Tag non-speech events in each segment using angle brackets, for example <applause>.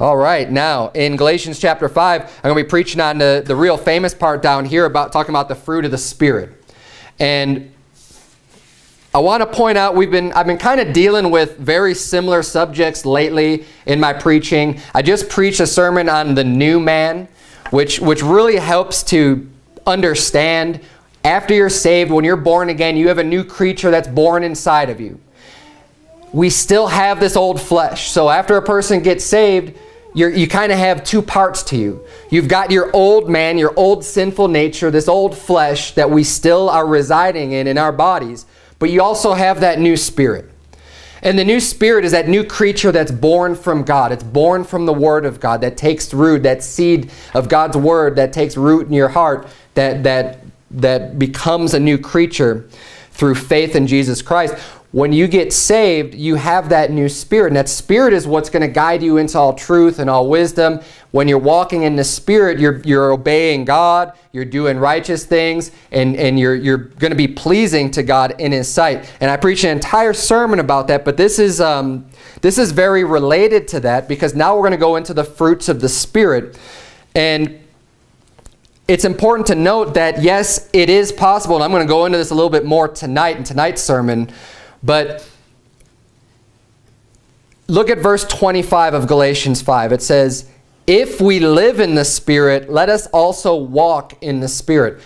All right, now in Galatians chapter 5, I'm going to be preaching on the, the real famous part down here about talking about the fruit of the Spirit. And I want to point out we've been I've been kind of dealing with very similar subjects lately in my preaching. I just preached a sermon on the new man, which which really helps to understand after you're saved, when you're born again, you have a new creature that's born inside of you. We still have this old flesh. So after a person gets saved, you're, you kind of have two parts to you. You've got your old man, your old sinful nature, this old flesh that we still are residing in in our bodies. But you also have that new spirit. And the new spirit is that new creature that's born from God. It's born from the Word of God that takes root, that seed of God's Word that takes root in your heart, that, that that becomes a new creature through faith in Jesus Christ. When you get saved, you have that new spirit. And that spirit is what's going to guide you into all truth and all wisdom. When you're walking in the spirit, you're, you're obeying God, you're doing righteous things, and, and you're, you're going to be pleasing to God in His sight. And I preached an entire sermon about that, but this is, um, this is very related to that because now we're going to go into the fruits of the Spirit. And it's important to note that yes, it is possible, and I'm going to go into this a little bit more tonight in tonight's sermon, but look at verse 25 of Galatians 5. It says, If we live in the Spirit, let us also walk in the Spirit.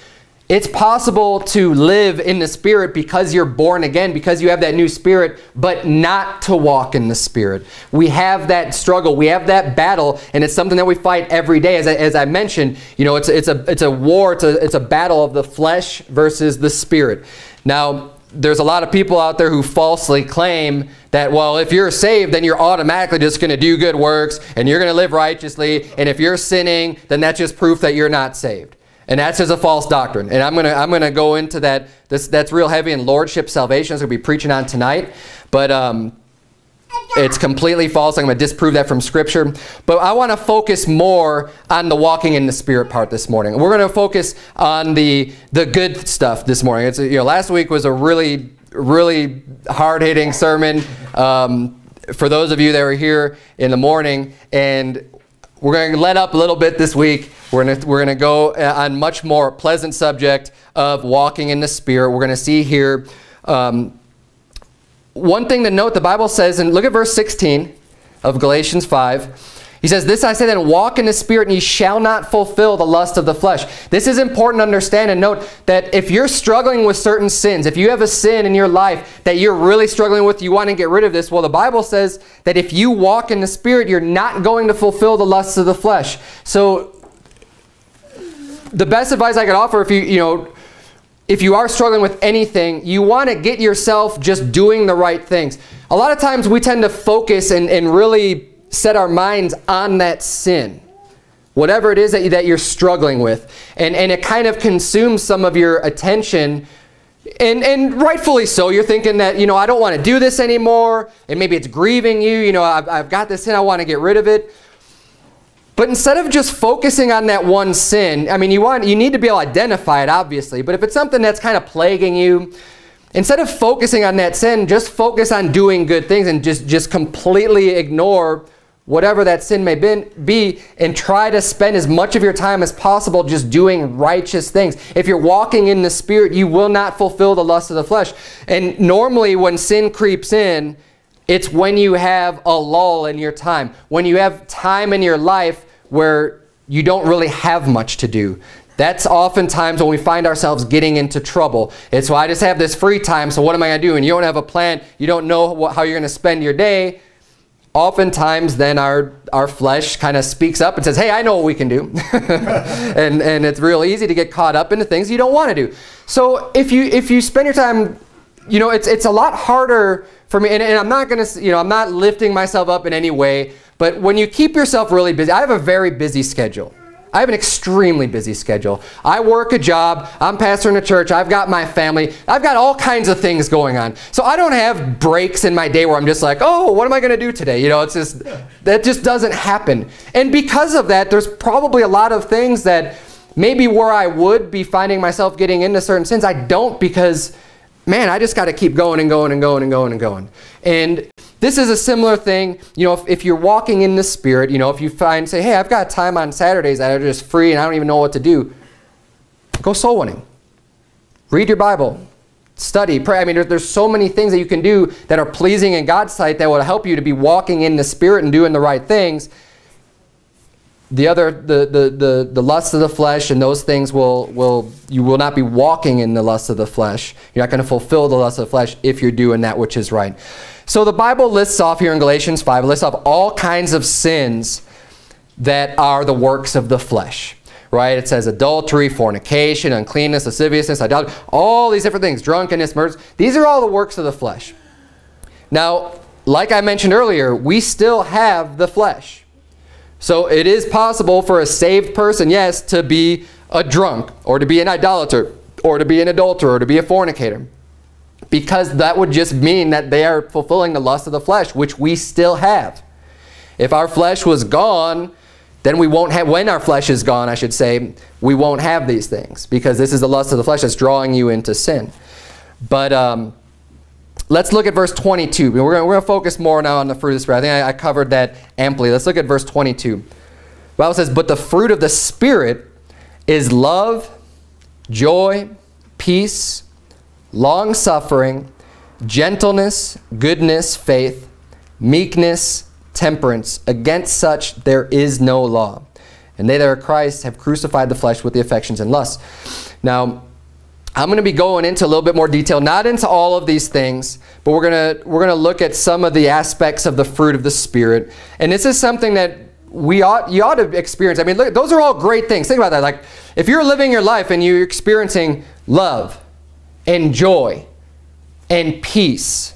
It's possible to live in the Spirit because you're born again, because you have that new Spirit, but not to walk in the Spirit. We have that struggle. We have that battle, and it's something that we fight every day. As I, as I mentioned, you know, it's, it's, a, it's a war, it's a, it's a battle of the flesh versus the Spirit. Now, there's a lot of people out there who falsely claim that, well, if you're saved, then you're automatically just going to do good works, and you're going to live righteously, and if you're sinning, then that's just proof that you're not saved. And that's just a false doctrine. And I'm gonna I'm gonna go into that. This that's real heavy in lordship salvation. That's gonna be preaching on tonight. But um, it's completely false. I'm going to disprove that from Scripture. But I want to focus more on the walking in the Spirit part this morning. We're going to focus on the the good stuff this morning. It's you know last week was a really really hard hitting sermon. Um, for those of you that were here in the morning, and we're going to let up a little bit this week. We're going to, we're going to go uh, on much more pleasant subject of walking in the Spirit. We're going to see here um, one thing to note, the Bible says, and look at verse 16 of Galatians 5. He says, This I say then, walk in the Spirit, and ye shall not fulfill the lust of the flesh. This is important to understand and note that if you're struggling with certain sins, if you have a sin in your life that you're really struggling with, you want to get rid of this, well, the Bible says that if you walk in the Spirit, you're not going to fulfill the lusts of the flesh. So the best advice I could offer if you, you know, if you are struggling with anything, you want to get yourself just doing the right things. A lot of times we tend to focus and, and really set our minds on that sin. Whatever it is that, you, that you're struggling with. And, and it kind of consumes some of your attention. And, and rightfully so. You're thinking that, you know, I don't want to do this anymore. And maybe it's grieving you. You know, I've, I've got this sin. I want to get rid of it. But instead of just focusing on that one sin, I mean, you want you need to be able to identify it, obviously. But if it's something that's kind of plaguing you, Instead of focusing on that sin, just focus on doing good things and just, just completely ignore whatever that sin may be, and try to spend as much of your time as possible just doing righteous things. If you're walking in the Spirit, you will not fulfill the lust of the flesh. And normally when sin creeps in, it's when you have a lull in your time. When you have time in your life where you don't really have much to do. That's oftentimes when we find ourselves getting into trouble. It's why I just have this free time, so what am I going to do? And you don't have a plan, you don't know what, how you're going to spend your day. Oftentimes then our, our flesh kind of speaks up and says, hey, I know what we can do. <laughs> and, and it's real easy to get caught up into things you don't want to do. So if you, if you spend your time, you know, it's, it's a lot harder for me, and, and I'm not going to, you know, I'm not lifting myself up in any way, but when you keep yourself really busy, I have a very busy schedule. I have an extremely busy schedule. I work a job, I'm pastoring a church, I've got my family, I've got all kinds of things going on. So I don't have breaks in my day where I'm just like, oh, what am I going to do today? You know, it's just, that just doesn't happen. And because of that, there's probably a lot of things that maybe where I would be finding myself getting into certain sins, I don't because man, I just got to keep going and going and going and going and going. And this is a similar thing, you know, if, if, you're walking in the Spirit, you know, if you find, say, hey, I've got time on Saturdays that are just free and I don't even know what to do, go soul winning. Read your Bible. Study, pray. I mean, there's, there's so many things that you can do that are pleasing in God's sight that will help you to be walking in the Spirit and doing the right things the other the, the the the lust of the flesh and those things will will you will not be walking in the lust of the flesh. You're not going to fulfill the lust of the flesh if you're doing that which is right. So the bible lists off here in galatians 5 lists off all kinds of sins that are the works of the flesh right? It says adultery fornication uncleanness lasciviousness idolatry all these different things drunkenness murders. These are all the works of the flesh. Now like i mentioned earlier we still have the flesh so it is possible for a saved person, yes, to be a drunk or to be an idolater or to be an adulterer or to be a fornicator. Because that would just mean that they are fulfilling the lust of the flesh, which we still have. If our flesh was gone, then we won't have, when our flesh is gone, I should say, we won't have these things. Because this is the lust of the flesh that's drawing you into sin. But um, Let's look at verse 22. We're going to focus more now on the fruit of the Spirit. I think I, I covered that amply. Let's look at verse 22. The Bible says, But the fruit of the Spirit is love, joy, peace, long-suffering, gentleness, goodness, faith, meekness, temperance. Against such there is no law. And they that are Christ have crucified the flesh with the affections and lusts. Now, I'm going to be going into a little bit more detail, not into all of these things, but we're going to we're going to look at some of the aspects of the fruit of the spirit. And this is something that we ought you ought to experience. I mean, look, those are all great things. Think about that. Like if you're living your life and you're experiencing love and joy and peace,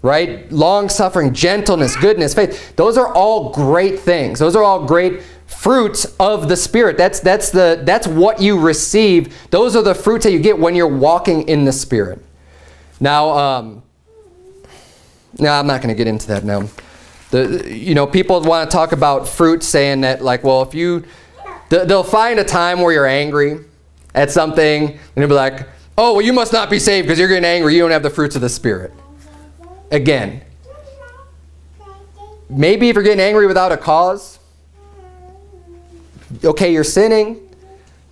right? Long suffering, gentleness, goodness, faith. Those are all great things. Those are all great fruits of the Spirit. That's, that's, the, that's what you receive. Those are the fruits that you get when you're walking in the Spirit. Now, um, no, I'm not going to get into that now. The, you know, people want to talk about fruit saying that, like, well, if you, they'll find a time where you're angry at something, and they'll be like, oh, well, you must not be saved because you're getting angry. You don't have the fruits of the Spirit. Again, maybe if you're getting angry without a cause, okay, you're sinning,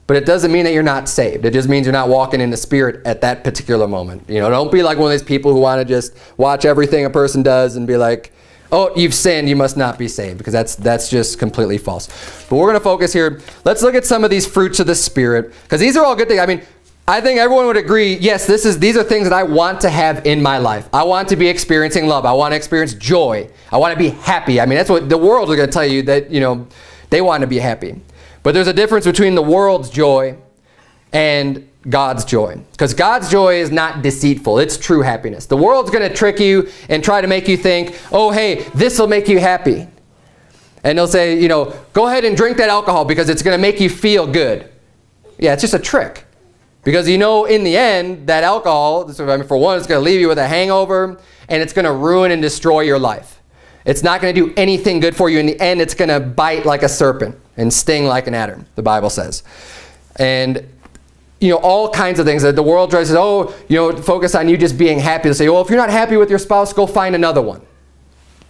but it doesn't mean that you're not saved. It just means you're not walking in the Spirit at that particular moment. You know, don't be like one of these people who want to just watch everything a person does and be like, oh, you've sinned, you must not be saved, because that's, that's just completely false. But we're going to focus here. Let's look at some of these fruits of the Spirit, because these are all good things. I mean, I think everyone would agree, yes, this is, these are things that I want to have in my life. I want to be experiencing love. I want to experience joy. I want to be happy. I mean, that's what the world is going to tell you that, you know, they want to be happy. But there's a difference between the world's joy and God's joy. Because God's joy is not deceitful. It's true happiness. The world's going to trick you and try to make you think, oh, hey, this will make you happy. And they'll say, you know, go ahead and drink that alcohol because it's going to make you feel good. Yeah, it's just a trick. Because you know in the end, that alcohol, for one, it's going to leave you with a hangover and it's going to ruin and destroy your life. It's not going to do anything good for you. In the end, it's going to bite like a serpent and sting like an adder, the Bible says. And, you know, all kinds of things that the world tries to oh, you know, focus on you just being happy. They say, well, if you're not happy with your spouse, go find another one.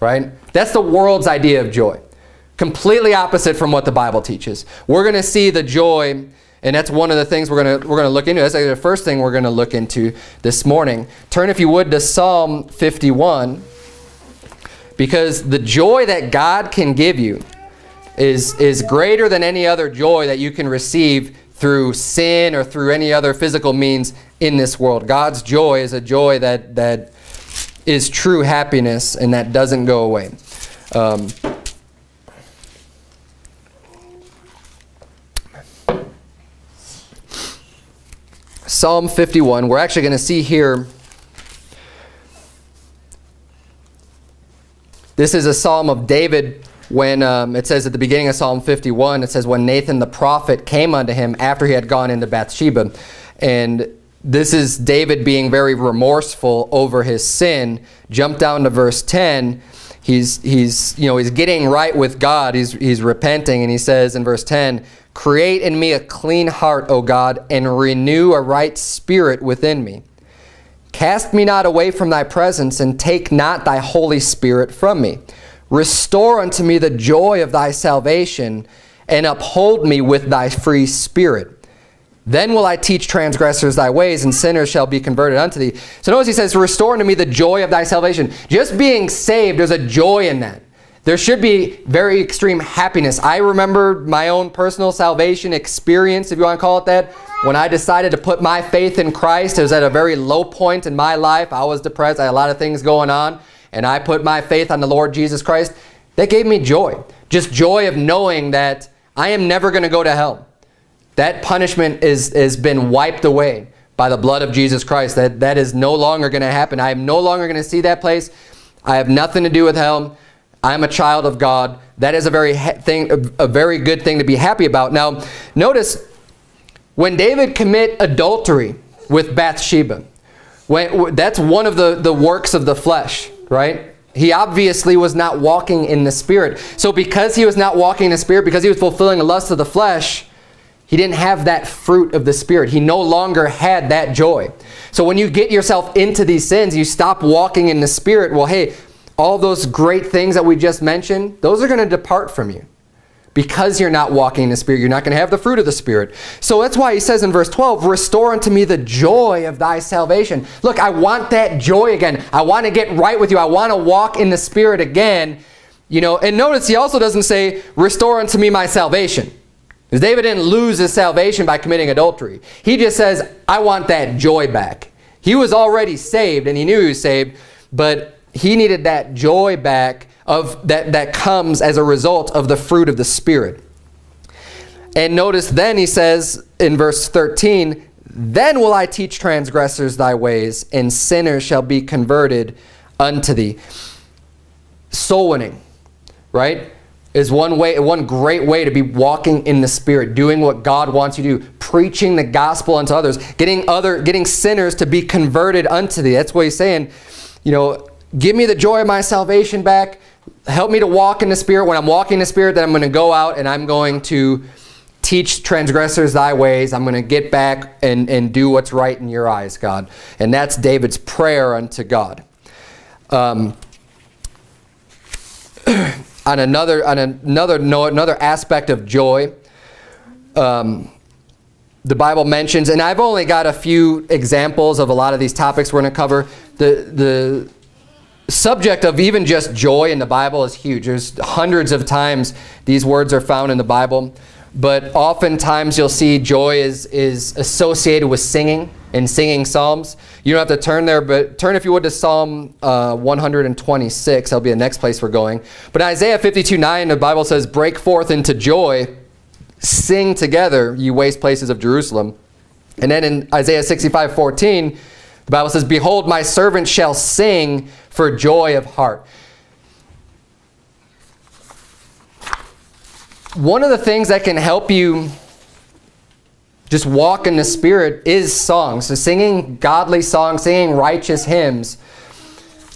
Right? That's the world's idea of joy. Completely opposite from what the Bible teaches. We're going to see the joy and that's one of the things we're going to we're going to look into. That's the first thing we're going to look into this morning. Turn, if you would, to Psalm 51. Because the joy that God can give you is, is greater than any other joy that you can receive through sin or through any other physical means in this world. God's joy is a joy that, that is true happiness and that doesn't go away. Um, Psalm 51, we're actually going to see here This is a psalm of David when um, it says at the beginning of Psalm 51, it says, when Nathan the prophet came unto him after he had gone into Bathsheba. And this is David being very remorseful over his sin. Jump down to verse 10. He's, he's, you know, he's getting right with God. He's, he's repenting. And he says in verse 10, Create in me a clean heart, O God, and renew a right spirit within me. Cast me not away from thy presence, and take not thy Holy Spirit from me. Restore unto me the joy of thy salvation, and uphold me with thy free spirit. Then will I teach transgressors thy ways, and sinners shall be converted unto thee. So notice he says, Restore unto me the joy of thy salvation. Just being saved, there's a joy in that. There should be very extreme happiness. I remember my own personal salvation experience, if you want to call it that, when I decided to put my faith in Christ. It was at a very low point in my life. I was depressed. I had a lot of things going on. And I put my faith on the Lord Jesus Christ. That gave me joy. Just joy of knowing that I am never going to go to hell. That punishment is, has been wiped away by the blood of Jesus Christ. That, that is no longer going to happen. I am no longer going to see that place. I have nothing to do with hell. I'm a child of God. That is a very thing, a, very good thing to be happy about. Now, notice when David commit adultery with Bathsheba, when, that's one of the, the works of the flesh, right? He obviously was not walking in the Spirit. So because he was not walking in the Spirit, because he was fulfilling the lust of the flesh, he didn't have that fruit of the Spirit. He no longer had that joy. So when you get yourself into these sins, you stop walking in the Spirit. Well, hey, all those great things that we just mentioned, those are going to depart from you. Because you're not walking in the Spirit, you're not going to have the fruit of the Spirit. So that's why he says in verse 12, Restore unto me the joy of thy salvation. Look, I want that joy again. I want to get right with you. I want to walk in the Spirit again. You know, and notice he also doesn't say, Restore unto me my salvation. Because David didn't lose his salvation by committing adultery. He just says, I want that joy back. He was already saved, and he knew he was saved, but he needed that joy back of that, that comes as a result of the fruit of the Spirit. And notice then he says in verse 13, Then will I teach transgressors thy ways, and sinners shall be converted unto thee. Soul winning, right? Is one way, one great way to be walking in the Spirit, doing what God wants you to do, preaching the gospel unto others, getting other, getting sinners to be converted unto thee. That's what he's saying. You know, Give me the joy of my salvation back. Help me to walk in the Spirit. When I'm walking in the Spirit, then I'm going to go out and I'm going to teach transgressors thy ways. I'm going to get back and, and do what's right in your eyes, God. And that's David's prayer unto God. Um, <clears throat> on another on another no, another aspect of joy, um, the Bible mentions, and I've only got a few examples of a lot of these topics we're going to cover. The the subject of even just joy in the Bible is huge. There's hundreds of times these words are found in the Bible. But oftentimes you'll see joy is, is associated with singing and singing psalms. You don't have to turn there, but turn if you would to Psalm uh, 126. That'll be the next place we're going. But Isaiah 52, 9, the Bible says, Break forth into joy, sing together, you waste places of Jerusalem. And then in Isaiah 65, 14, the Bible says, Behold, my servant shall sing for joy of heart. One of the things that can help you just walk in the Spirit is songs. So singing godly songs, singing righteous hymns.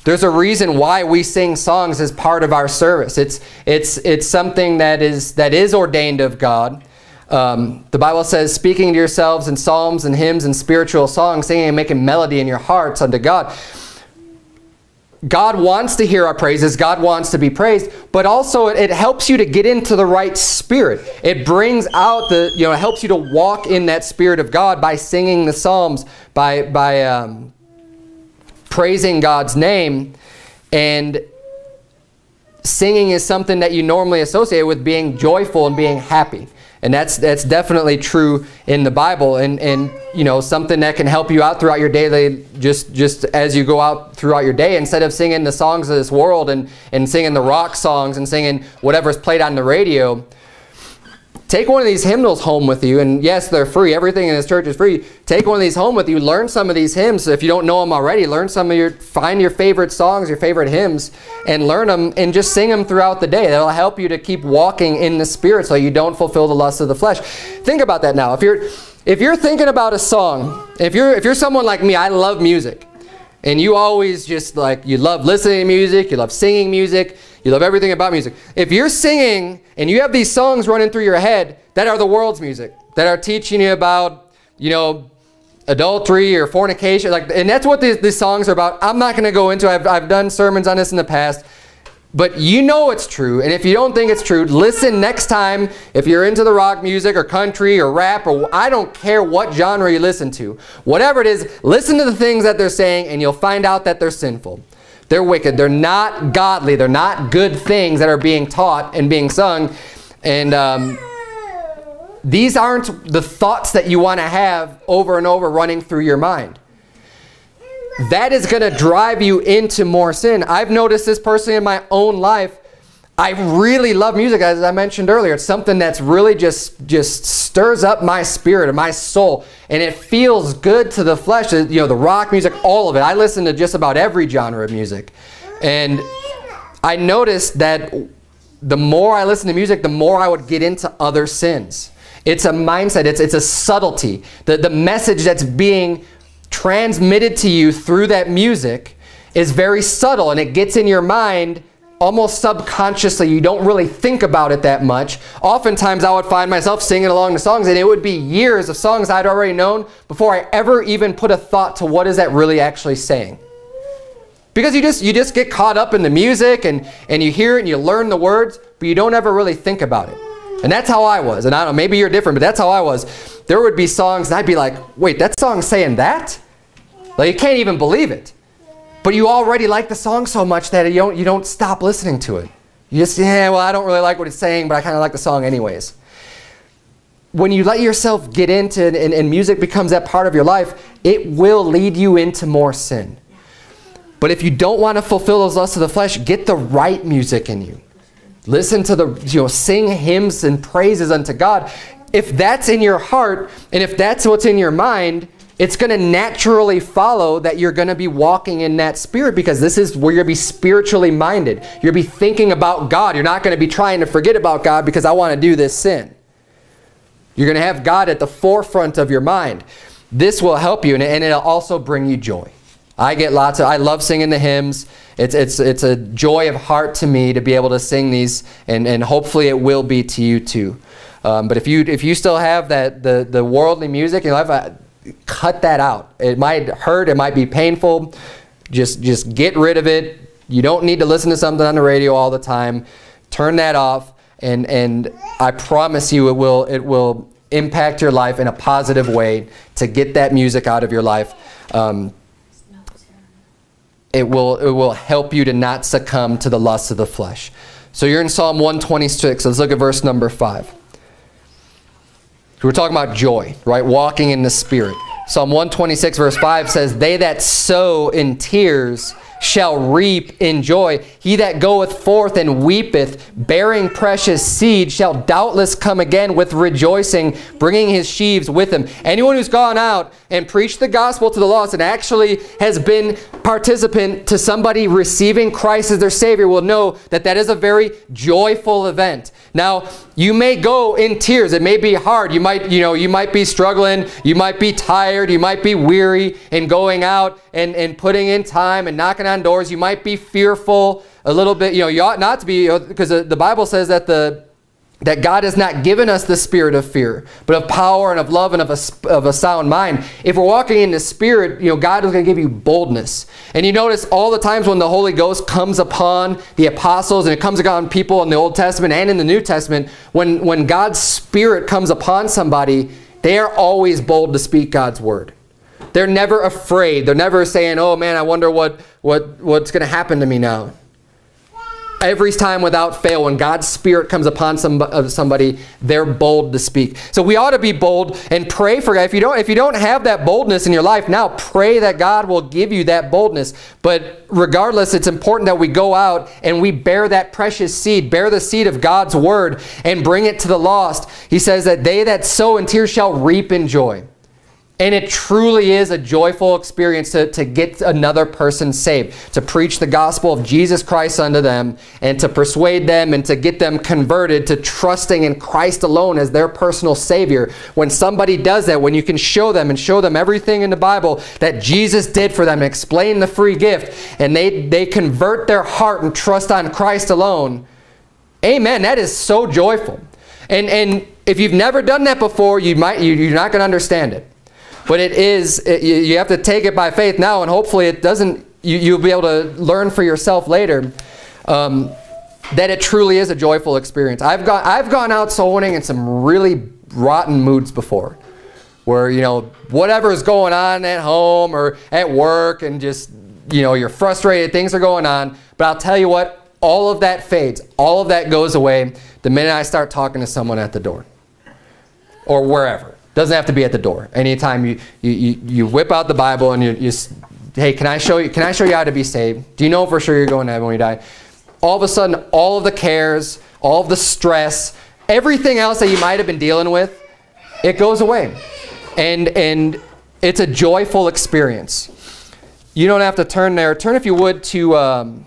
There's a reason why we sing songs as part of our service. It's, it's, it's something that is, that is ordained of God. Um, the Bible says, speaking to yourselves in psalms and hymns and spiritual songs, singing and making melody in your hearts unto God. God wants to hear our praises. God wants to be praised, but also it, helps you to get into the right spirit. It brings out the, you know, it helps you to walk in that spirit of God by singing the psalms, by, by um, praising God's name. And singing is something that you normally associate with being joyful and being happy. And that's that's definitely true in the Bible. And and you know something that can help you out throughout your daily just just as you go out throughout your day instead of singing the songs of this world and and singing the rock songs and singing whatever's played on the radio Take one of these hymnals home with you, and yes, they're free. Everything in this church is free. Take one of these home with you. Learn some of these hymns. If you don't know them already, learn some of your, find your favorite songs, your favorite hymns, and learn them and just sing them throughout the day. That'll help you to keep walking in the Spirit so you don't fulfill the lust of the flesh. Think about that now. If you're, if you're thinking about a song, if you're, if you're someone like me, I love music. And you always just like, you love listening to music, you love singing music, you love everything about music. If you're singing and you have these songs running through your head that are the world's music, that are teaching you about, you know, adultery or fornication. Like, and that's what these, these songs are about. I'm not going to go into I've, I've done sermons on this in the past. But you know it's true. And if you don't think it's true, listen next time if you're into the rock music or country or rap or I don't care what genre you listen to. Whatever it is, listen to the things that they're saying and you'll find out that they're sinful. They're wicked. They're not godly. They're not good things that are being taught and being sung. And um, these aren't the thoughts that you want to have over and over running through your mind that is going to drive you into more sin. I've noticed this personally in my own life. I really love music, as I mentioned earlier. It's something that's really just, just stirs up my spirit and my soul. And it feels good to the flesh. You know, the rock music, all of it. I listen to just about every genre of music. And I noticed that the more I listen to music, the more I would get into other sins. It's a mindset. It's, it's a subtlety. The, the message that's being transmitted to you through that music is very subtle and it gets in your mind almost subconsciously. You don't really think about it that much. Oftentimes I would find myself singing along the songs and it would be years of songs I'd already known before I ever even put a thought to what is that really actually saying. Because you just, you just get caught up in the music and, and you hear it and you learn the words, but you don't ever really think about it. And that's how I was. And I don't know, maybe you're different, but that's how I was. There would be songs and I'd be like, wait, that song's saying that? Like you can't even believe it. But you already like the song so much that you don't, you don't stop listening to it. You just, yeah, well, I don't really like what it's saying, but I kind of like the song anyways. When you let yourself get into it and, and music becomes that part of your life, it will lead you into more sin. But if you don't want to fulfill those lusts of the flesh, get the right music in you. Listen to the, you know, sing hymns and praises unto God. If that's in your heart and if that's what's in your mind, it's going to naturally follow that you're going to be walking in that spirit because this is where to be spiritually minded. To be thinking about God. You're not going to be trying to forget about God because I want to do this sin. You're going to have God at the forefront of your mind. This will help you and it'll also bring you joy. I get lots of, I love singing the hymns. It's, it's, it's a joy of heart to me to be able to sing these and, and hopefully it will be to you too. Um, but if you, if you still have that, the, the worldly music in your life, cut that out. It might hurt, it might be painful. Just, just get rid of it. You don't need to listen to something on the radio all the time. Turn that off and, and I promise you it will, it will impact your life in a positive way to get that music out of your life. Um, it will, it will help you to not succumb to the lusts of the flesh. So you're in Psalm 126. Let's look at verse number 5. We're talking about joy, right? Walking in the Spirit. Psalm 126 verse 5 says, They that sow in tears shall reap in joy. He that goeth forth and weepeth, bearing precious seed, shall doubtless come again with rejoicing, bringing his sheaves with him. Anyone who's gone out and preached the gospel to the lost and actually has been participant to somebody receiving Christ as their Savior will know that that is a very joyful event. Now, you may go in tears. It may be hard. You might, you know, you might be struggling. You might be tired. You might be weary in going out and, and putting in time and knocking on doors. You might be fearful a little bit. You know, you ought not to be because the Bible says that the that God has not given us the spirit of fear, but of power and of love and of a, of a sound mind. If we're walking in the spirit, you know, God is going to give you boldness. And you notice all the times when the Holy Ghost comes upon the apostles and it comes upon people in the Old Testament and in the New Testament, when, when God's spirit comes upon somebody, they are always bold to speak God's word. They're never afraid. They're never saying, oh man, I wonder what, what, what's going to happen to me now. Every time without fail, when God's Spirit comes upon some, uh, somebody, they're bold to speak. So we ought to be bold and pray for God. If you, don't, if you don't have that boldness in your life now, pray that God will give you that boldness. But regardless, it's important that we go out and we bear that precious seed, bear the seed of God's word, and bring it to the lost. He says that they that sow in tears shall reap in joy. And it truly is a joyful experience to, to get another person saved, to preach the gospel of Jesus Christ unto them, and to persuade them and to get them converted to trusting in Christ alone as their personal Savior. When somebody does that, when you can show them and show them everything in the Bible that Jesus did for them, explain the free gift, and they, they convert their heart and trust on Christ alone, amen, that is so joyful. And, and if you've never done that before, you might, you, you're not going to understand it. But it is, it, you, have to take it by faith now, and hopefully it doesn't, you, you'll be able to learn for yourself later um, that it truly is a joyful experience. I've, got, I've gone out soul winning in some really rotten moods before where, you know, whatever's going on at home or at work and just, you know, you're frustrated, things are going on. But I'll tell you what, all of that fades. All of that goes away the minute I start talking to someone at the door or wherever. Doesn't have to be at the door. Anytime you, you, you, whip out the Bible and you, you, hey, can I show you, can I show you how to be saved? Do you know for sure you're going to heaven when you die? All of a sudden, all of the cares, all of the stress, everything else that you might have been dealing with, it goes away. And, and it's a joyful experience. You don't have to turn there. Turn, if you would, to... Um,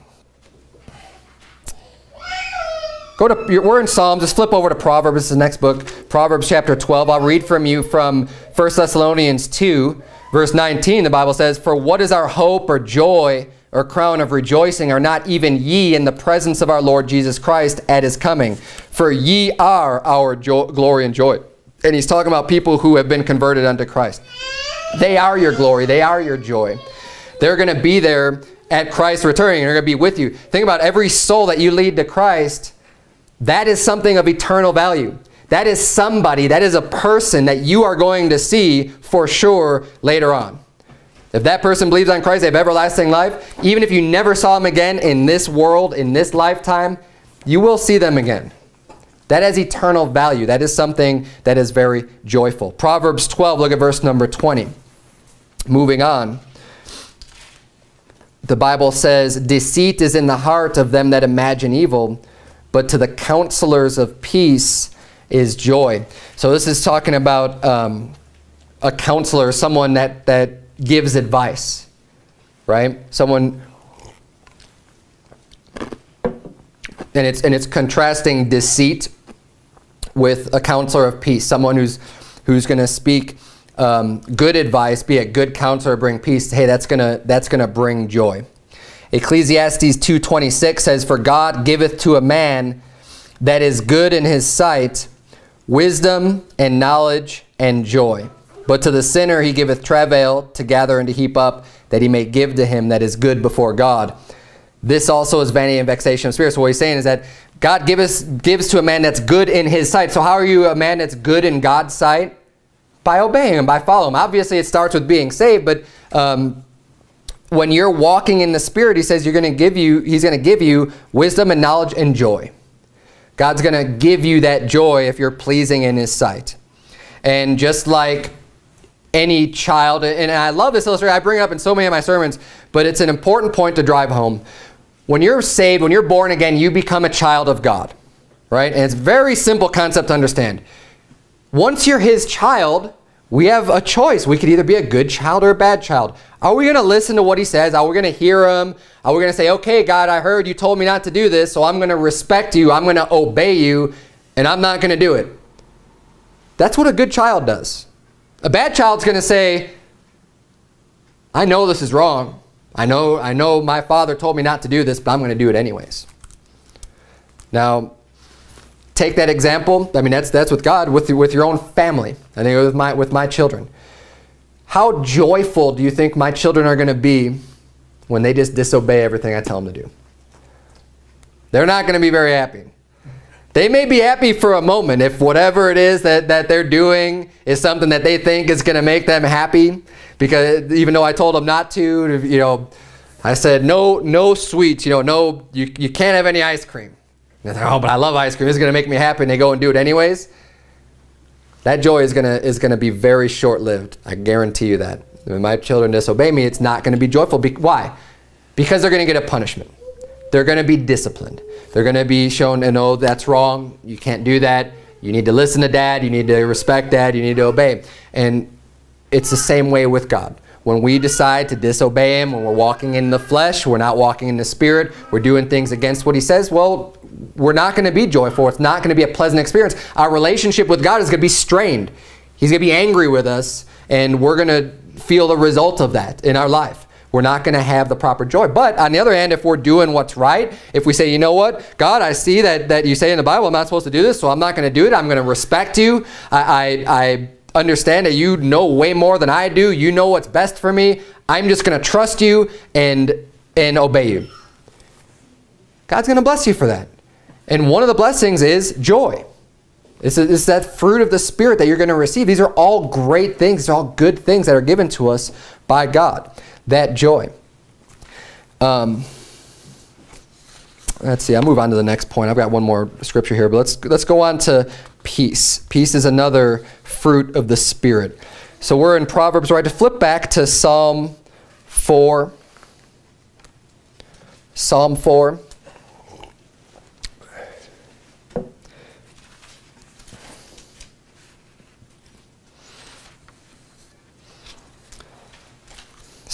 Go to, we're in Psalms, just flip over to Proverbs, this is the next book, Proverbs chapter 12. I'll read from you from 1 Thessalonians 2, verse 19. The Bible says, For what is our hope or joy or crown of rejoicing are not even ye in the presence of our Lord Jesus Christ at his coming? For ye are our glory and joy. And he's talking about people who have been converted unto Christ. They are your glory. They are your joy. They're going to be there at Christ returning. They're going to be with you. Think about every soul that you lead to Christ that is something of eternal value. That is somebody, that is a person that you are going to see for sure later on. If that person believes on Christ, they have everlasting life, even if you never saw them again in this world, in this lifetime, you will see them again. That has eternal value. That is something that is very joyful. Proverbs 12, look at verse number 20. Moving on. The Bible says, Deceit is in the heart of them that imagine evil, but to the counselors of peace is joy. So this is talking about um, a counselor, someone that, that gives advice, right? Someone, and it's, and it's contrasting deceit with a counselor of peace, someone who's, who's going to speak um, good advice, be a good counselor, bring peace. Hey, that's going to that's gonna bring joy. Ecclesiastes 2.26 says, For God giveth to a man that is good in his sight wisdom and knowledge and joy. But to the sinner he giveth travail to gather and to heap up, that he may give to him that is good before God. This also is vanity and vexation of spirit. So what he's saying is that God gives, gives to a man that's good in his sight. So how are you a man that's good in God's sight? By obeying him, by following him. Obviously it starts with being saved, but um, when you're walking in the Spirit, he says you're going to give you, he's going to give you wisdom and knowledge and joy. God's going to give you that joy if you're pleasing in his sight. And just like any child, and I love this illustration, I bring it up in so many of my sermons, but it's an important point to drive home. When you're saved, when you're born again, you become a child of God, right? And it's a very simple concept to understand. Once you're his child, we have a choice. We could either be a good child or a bad child. Are we going to listen to what he says? Are we going to hear him? Are we going to say, okay, God, I heard you told me not to do this, so I'm going to respect you. I'm going to obey you, and I'm not going to do it. That's what a good child does. A bad child's going to say, I know this is wrong. I know, I know my father told me not to do this, but I'm going to do it anyways. Now, take that example. I mean, that's, that's with God, with, with your own family. I think with my, with my children. How joyful do you think my children are going to be when they just disobey everything I tell them to do? They're not going to be very happy. They may be happy for a moment if whatever it is that, that they're doing is something that they think is going to make them happy. Because even though I told them not to, you know, I said, no, no sweets, you know, no, you, you can't have any ice cream. And they're like, oh, but I love ice cream. It's going to make me happy. And they go and do it anyways. That joy is going to is gonna be very short-lived. I guarantee you that. When my children disobey me, it's not going to be joyful. Be why? Because they're going to get a punishment. They're going to be disciplined. They're going to be shown, to know that's wrong. You can't do that. You need to listen to dad. You need to respect dad. You need to obey. And it's the same way with God. When we decide to disobey him, when we're walking in the flesh, we're not walking in the spirit, we're doing things against what he says, well, we're not going to be joyful. It's not going to be a pleasant experience. Our relationship with God is going to be strained. He's going to be angry with us, and we're going to feel the result of that in our life. We're not going to have the proper joy. But on the other hand, if we're doing what's right, if we say, you know what, God, I see that, that you say in the Bible I'm not supposed to do this, so I'm not going to do it. I'm going to respect you. I, I, I understand that you know way more than I do. You know what's best for me. I'm just going to trust you and, and obey you. God's going to bless you for that. And one of the blessings is joy. It's, it's that fruit of the Spirit that you're going to receive. These are all great things. These are all good things that are given to us by God. That joy. Um, let's see. I'll move on to the next point. I've got one more scripture here, but let's let's go on to peace. Peace is another fruit of the Spirit. So we're in Proverbs, right? To flip back to Psalm 4. Psalm 4.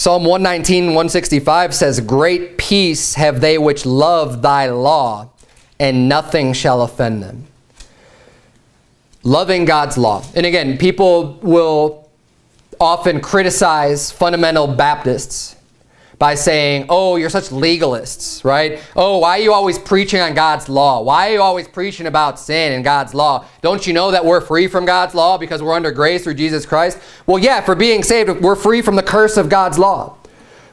Psalm 119, 165 says, Great peace have they which love thy law, and nothing shall offend them. Loving God's law. And again, people will often criticize fundamental Baptists by saying, oh, you're such legalists, right? Oh, why are you always preaching on God's law? Why are you always preaching about sin and God's law? Don't you know that we're free from God's law because we're under grace through Jesus Christ? Well, yeah, for being saved, we're free from the curse of God's law.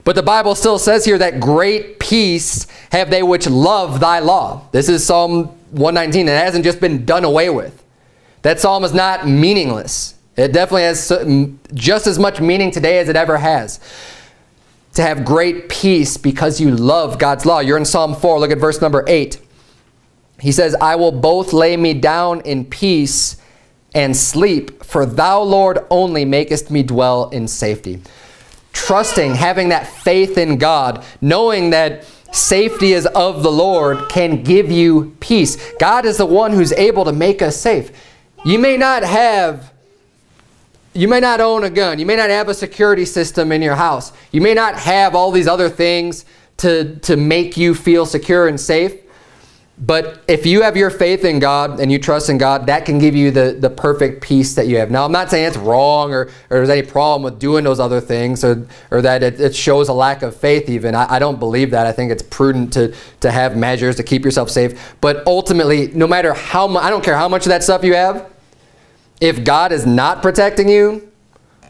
But the Bible still says here that great peace have they which love thy law. This is Psalm 119. It hasn't just been done away with. That psalm is not meaningless. It definitely has just as much meaning today as it ever has to have great peace because you love God's law. You're in Psalm 4. Look at verse number 8. He says, I will both lay me down in peace and sleep, for thou, Lord, only makest me dwell in safety. Trusting, having that faith in God, knowing that safety is of the Lord can give you peace. God is the one who's able to make us safe. You may not have you may not own a gun. You may not have a security system in your house. You may not have all these other things to, to make you feel secure and safe. But if you have your faith in God and you trust in God, that can give you the, the perfect peace that you have. Now, I'm not saying it's wrong or, or there's any problem with doing those other things or, or that it, it shows a lack of faith even. I, I don't believe that. I think it's prudent to, to have measures to keep yourself safe. But ultimately, no matter how much, I don't care how much of that stuff you have, if God is not protecting you,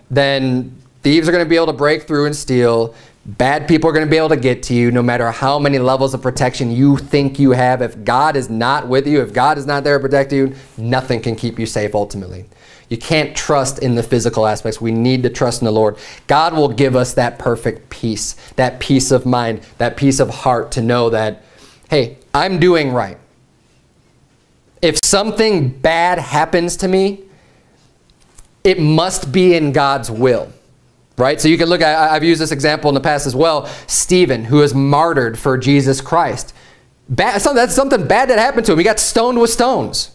then thieves are going to be able to break through and steal. Bad people are going to be able to get to you no matter how many levels of protection you think you have. If God is not with you, if God is not there to protect you, nothing can keep you safe ultimately. You can't trust in the physical aspects. We need to trust in the Lord. God will give us that perfect peace, that peace of mind, that peace of heart to know that, hey, I'm doing right. If something bad happens to me, it must be in God's will. Right? So you can look at, I've used this example in the past as well. Stephen, who was martyred for Jesus Christ. Bad, that's something bad that happened to him. He got stoned with stones.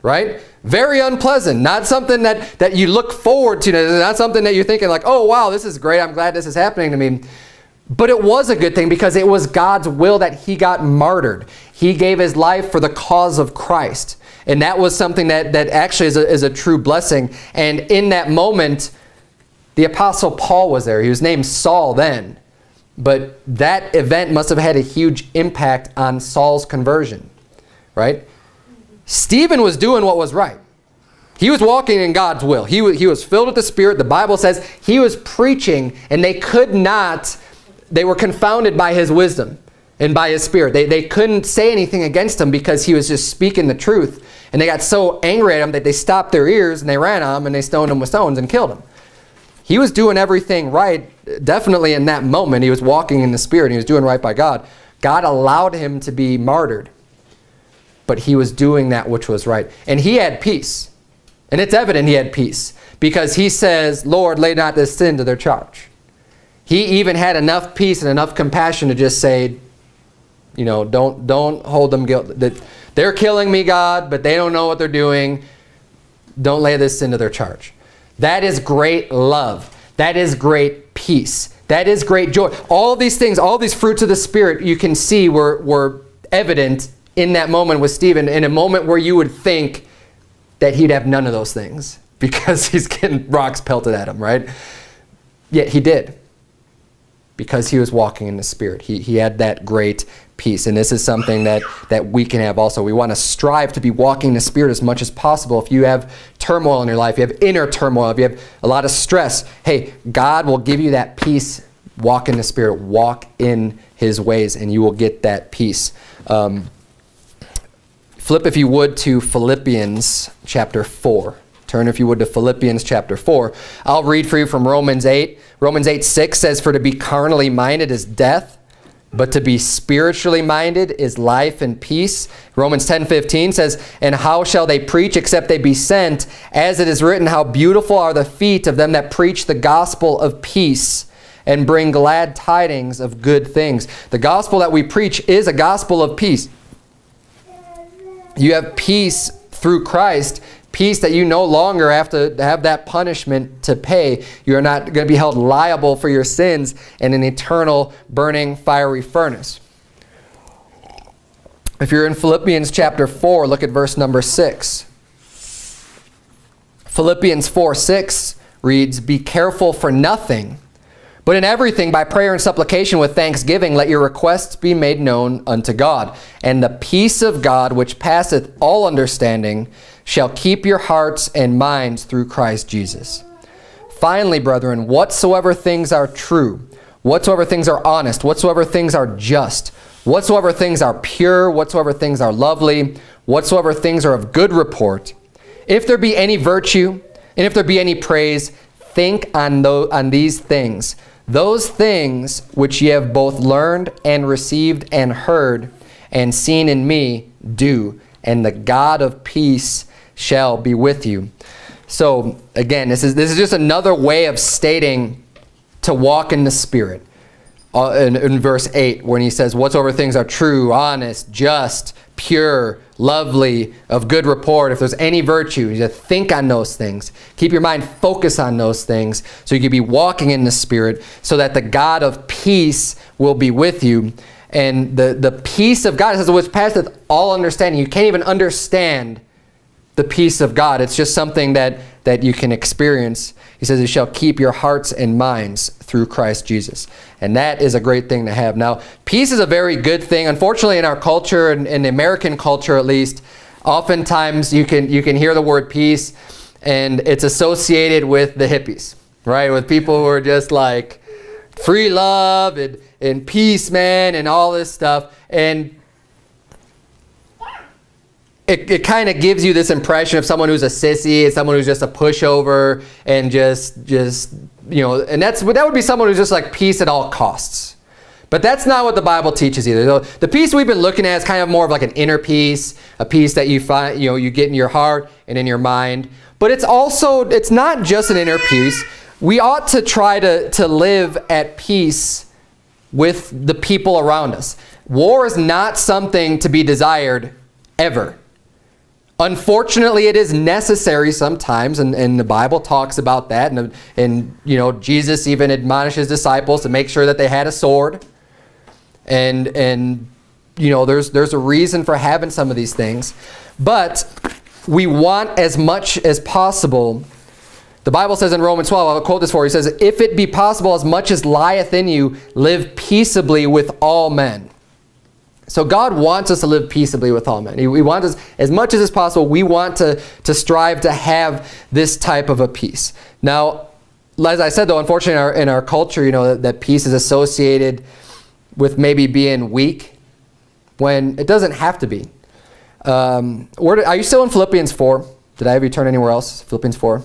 Right? Very unpleasant. Not something that, that you look forward to. Not something that you're thinking like, oh, wow, this is great. I'm glad this is happening to me. But it was a good thing because it was God's will that he got martyred. He gave his life for the cause of Christ. And that was something that, that actually is a, is a true blessing. And in that moment, the Apostle Paul was there. He was named Saul then. But that event must have had a huge impact on Saul's conversion, right? Stephen was doing what was right. He was walking in God's will. He, he was filled with the Spirit. The Bible says he was preaching, and they could not, they were confounded by his wisdom and by his Spirit. They, they couldn't say anything against him because he was just speaking the truth. And they got so angry at him that they stopped their ears and they ran on him and they stoned him with stones and killed him. He was doing everything right, definitely in that moment. He was walking in the Spirit. He was doing right by God. God allowed him to be martyred. But he was doing that which was right. And he had peace. And it's evident he had peace. Because he says, Lord, lay not this sin to their charge. He even had enough peace and enough compassion to just say, you know, don't, don't hold them guilty. They're killing me, God, but they don't know what they're doing. Don't lay this into their charge. That is great love. That is great peace. That is great joy. All these things, all these fruits of the Spirit you can see were, were evident in that moment with Stephen, in a moment where you would think that he'd have none of those things <laughs> because he's getting rocks pelted at him, right? Yet he did because he was walking in the Spirit. He, he had that great peace. And this is something that, that we can have also. We want to strive to be walking in the Spirit as much as possible. If you have turmoil in your life, you have inner turmoil, if you have a lot of stress, hey, God will give you that peace. Walk in the Spirit, walk in His ways, and you will get that peace. Um, flip, if you would, to Philippians chapter 4. Turn, if you would, to Philippians chapter 4. I'll read for you from Romans 8. Romans 8 6 says, For to be carnally minded is death but to be spiritually minded is life and peace. Romans 10:15 says, "And how shall they preach except they be sent? As it is written, how beautiful are the feet of them that preach the gospel of peace." and bring glad tidings of good things. The gospel that we preach is a gospel of peace. You have peace through Christ, peace that you no longer have to have that punishment to pay. You're not going to be held liable for your sins in an eternal burning fiery furnace. If you're in Philippians chapter 4, look at verse number 6. Philippians 4 6 reads, Be careful for nothing, but in everything by prayer and supplication with thanksgiving let your requests be made known unto God. And the peace of God which passeth all understanding shall keep your hearts and minds through Christ Jesus. Finally, brethren, whatsoever things are true, whatsoever things are honest, whatsoever things are just, whatsoever things are pure, whatsoever things are lovely, whatsoever things are of good report, if there be any virtue, and if there be any praise, think on, those, on these things. Those things which ye have both learned and received and heard and seen in me, do, and the God of peace shall be with you. So again, this is, this is just another way of stating to walk in the Spirit. Uh, in, in verse 8, when he says, Whatsoever things are true, honest, just, pure, lovely, of good report, if there's any virtue, you think on those things. Keep your mind focused on those things so you can be walking in the Spirit so that the God of peace will be with you. And the, the peace of God, says, which passeth all understanding. You can't even understand the peace of God. It's just something that, that you can experience. He says, It shall keep your hearts and minds through Christ Jesus. And that is a great thing to have. Now, peace is a very good thing. Unfortunately, in our culture, in, in American culture at least, oftentimes you can, you can hear the word peace and it's associated with the hippies, right? With people who are just like free love and, and peace, man, and all this stuff. And it, it kind of gives you this impression of someone who's a sissy and someone who's just a pushover and just just you know and that's that would be someone who's just like peace at all costs. But that's not what the bible teaches either. The peace we've been looking at is kind of more of like an inner peace a peace that you find you know you get in your heart and in your mind. But it's also it's not just an inner peace. We ought to try to to live at peace with the people around us. War is not something to be desired ever Unfortunately, it is necessary sometimes, and, and the Bible talks about that. And, and, you know, Jesus even admonishes disciples to make sure that they had a sword. And, and you know, there's, there's a reason for having some of these things. But we want as much as possible. The Bible says in Romans 12, I'll quote this for you, He says, If it be possible, as much as lieth in you, live peaceably with all men. So God wants us to live peaceably with all men. He, he, wants us, as much as is possible, we want to, to strive to have this type of a peace. Now, as I said, though, unfortunately, in our, in our culture, you know, that, that peace is associated with maybe being weak when it doesn't have to be. Um, where, are you still in Philippians 4? Did I have you turn anywhere else? Philippians 4.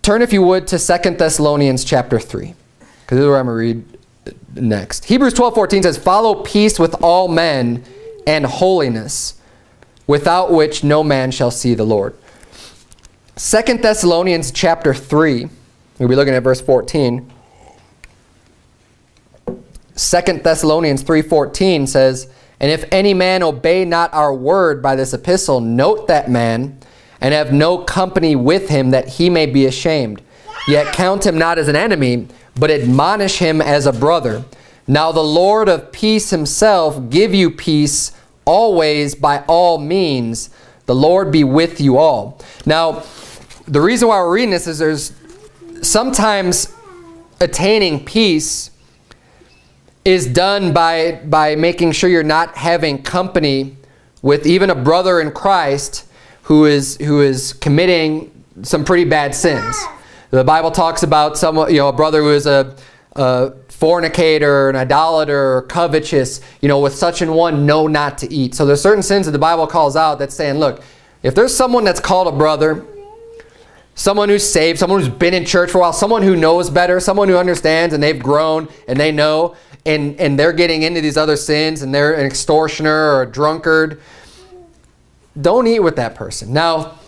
Turn, if you would, to Second Thessalonians chapter 3. Because this is where I'm going to read next. Hebrews 12, 14 says, Follow peace with all men and holiness, without which no man shall see the Lord. Second Thessalonians chapter 3, we'll be looking at verse 14. Second Thessalonians 3.14 says, And if any man obey not our word by this epistle, note that man, and have no company with him, that he may be ashamed. Yet count him not as an enemy, but admonish him as a brother. Now the Lord of peace himself give you peace always by all means. The Lord be with you all. Now, the reason why we're reading this is there's sometimes attaining peace is done by, by making sure you're not having company with even a brother in Christ who is, who is committing some pretty bad sins. The Bible talks about someone, you know, a brother who is a, a fornicator, an idolater, covetous, you know, with such an one, know not to eat. So there's certain sins that the Bible calls out that's saying, look, if there's someone that's called a brother, someone who's saved, someone who's been in church for a while, someone who knows better, someone who understands and they've grown and they know, and, and they're getting into these other sins and they're an extortioner or a drunkard, don't eat with that person. Now,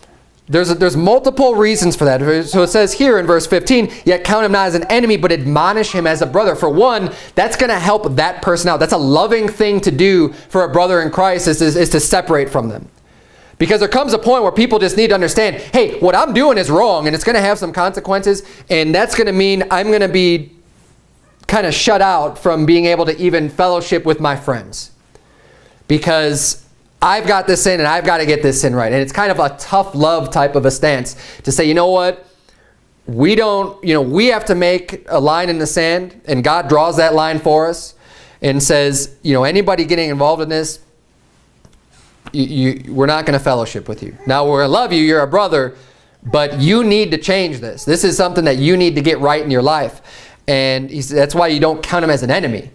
there's, a, there's multiple reasons for that. So it says here in verse 15, yet count him not as an enemy, but admonish him as a brother. For one, that's going to help that person out. That's a loving thing to do for a brother in Christ is, is, is to separate from them. Because there comes a point where people just need to understand, hey, what I'm doing is wrong and it's going to have some consequences. And that's going to mean I'm going to be kind of shut out from being able to even fellowship with my friends. Because I've got this in and I've got to get this in right. And it's kind of a tough love type of a stance to say, you know what? We don't, you know, we have to make a line in the sand and God draws that line for us and says, you know, anybody getting involved in this, you, you, we're not going to fellowship with you. Now, we're going to love you. You're a brother. But you need to change this. This is something that you need to get right in your life. And that's why you don't count him as an enemy.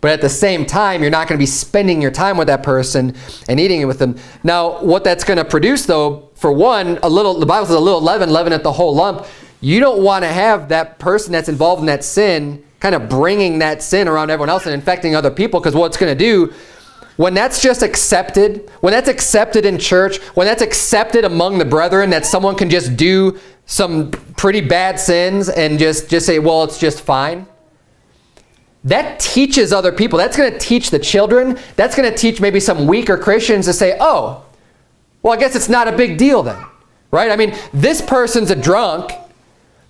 But at the same time, you're not going to be spending your time with that person and eating it with them. Now, what that's going to produce, though, for one, a little, the Bible says a little leaven, leaven at the whole lump. You don't want to have that person that's involved in that sin kind of bringing that sin around everyone else and infecting other people because what's going to do, when that's just accepted, when that's accepted in church, when that's accepted among the brethren that someone can just do some pretty bad sins and just, just say, well, it's just fine that teaches other people. That's going to teach the children. That's going to teach maybe some weaker Christians to say, oh, well, I guess it's not a big deal then. Right? I mean, this person's a drunk.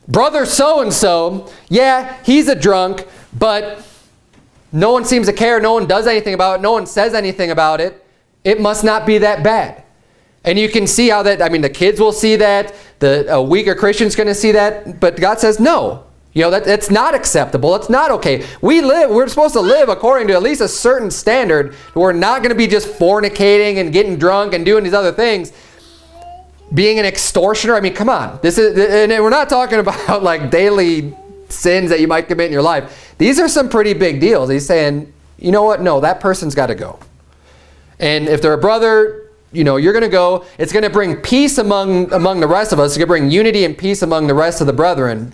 Brother so-and-so, yeah, he's a drunk, but no one seems to care. No one does anything about it. No one says anything about it. It must not be that bad. And you can see how that, I mean, the kids will see that. The weaker Christian's going to see that. But God says, no, you know, that, that's not acceptable. It's not okay. We live, we're supposed to live according to at least a certain standard. We're not going to be just fornicating and getting drunk and doing these other things. Being an extortioner, I mean, come on. This is, and we're not talking <laughs> about like daily sins that you might commit in your life. These are some pretty big deals. He's saying, you know what? No, that person's got to go. And if they're a brother, you know, you're going to go. It's going to bring peace among, among the rest of us. It's going to bring unity and peace among the rest of the brethren.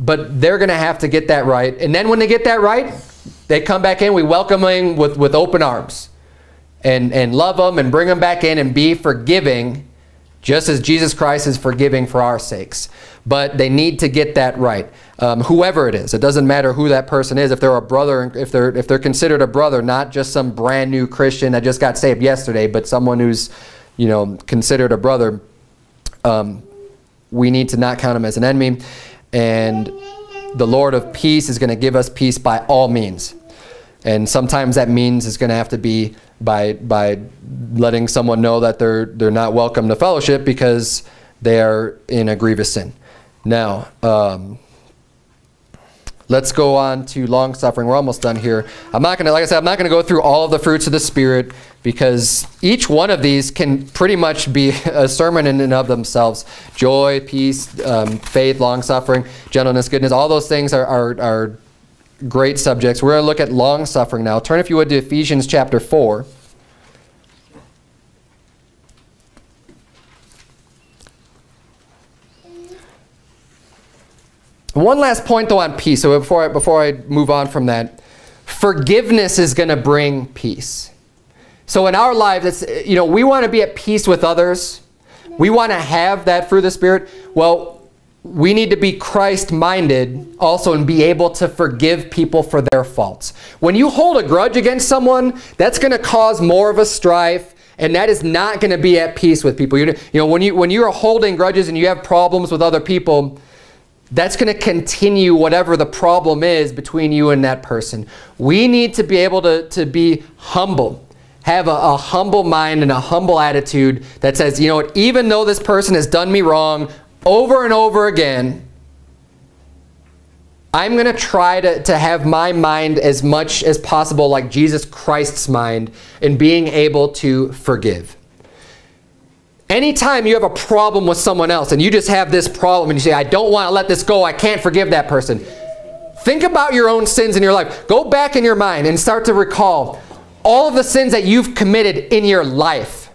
But they're going to have to get that right. And then when they get that right, they come back in. We welcome them with, with open arms and, and love them and bring them back in and be forgiving just as Jesus Christ is forgiving for our sakes. But they need to get that right. Um, whoever it is, it doesn't matter who that person is. If they're a brother, if they're if they're considered a brother, not just some brand new Christian that just got saved yesterday, but someone who's, you know, considered a brother. Um, we need to not count him as an enemy. And the Lord of peace is going to give us peace by all means. And sometimes that means is going to have to be by, by letting someone know that they're, they're not welcome to fellowship because they are in a grievous sin. Now, um, let's go on to long suffering. We're almost done here. I'm not going to, like I said, I'm not going to go through all of the fruits of the Spirit because each one of these can pretty much be <laughs> a sermon in and of themselves. Joy, peace, um, faith, long-suffering, gentleness, goodness, all those things are, are, are great subjects. We're going to look at long-suffering now. Turn, if you would, to Ephesians chapter 4. One last point, though, on peace. So before I, before I move on from that, forgiveness is going to bring peace. So in our lives, it's, you know, we want to be at peace with others. We want to have that of the Spirit. Well, we need to be Christ-minded also and be able to forgive people for their faults. When you hold a grudge against someone, that's going to cause more of a strife and that is not going to be at peace with people. You know, when, you, when you're holding grudges and you have problems with other people, that's going to continue whatever the problem is between you and that person. We need to be able to, to be humble have a, a, humble mind and a humble attitude that says, you know what, even though this person has done me wrong over and over again, I'm going to try to, to have my mind as much as possible like Jesus Christ's mind in being able to forgive. Anytime you have a problem with someone else and you just have this problem and you say, I don't want to let this go, I can't forgive that person. Think about your own sins in your life. Go back in your mind and start to recall all of the sins that you've committed in your life.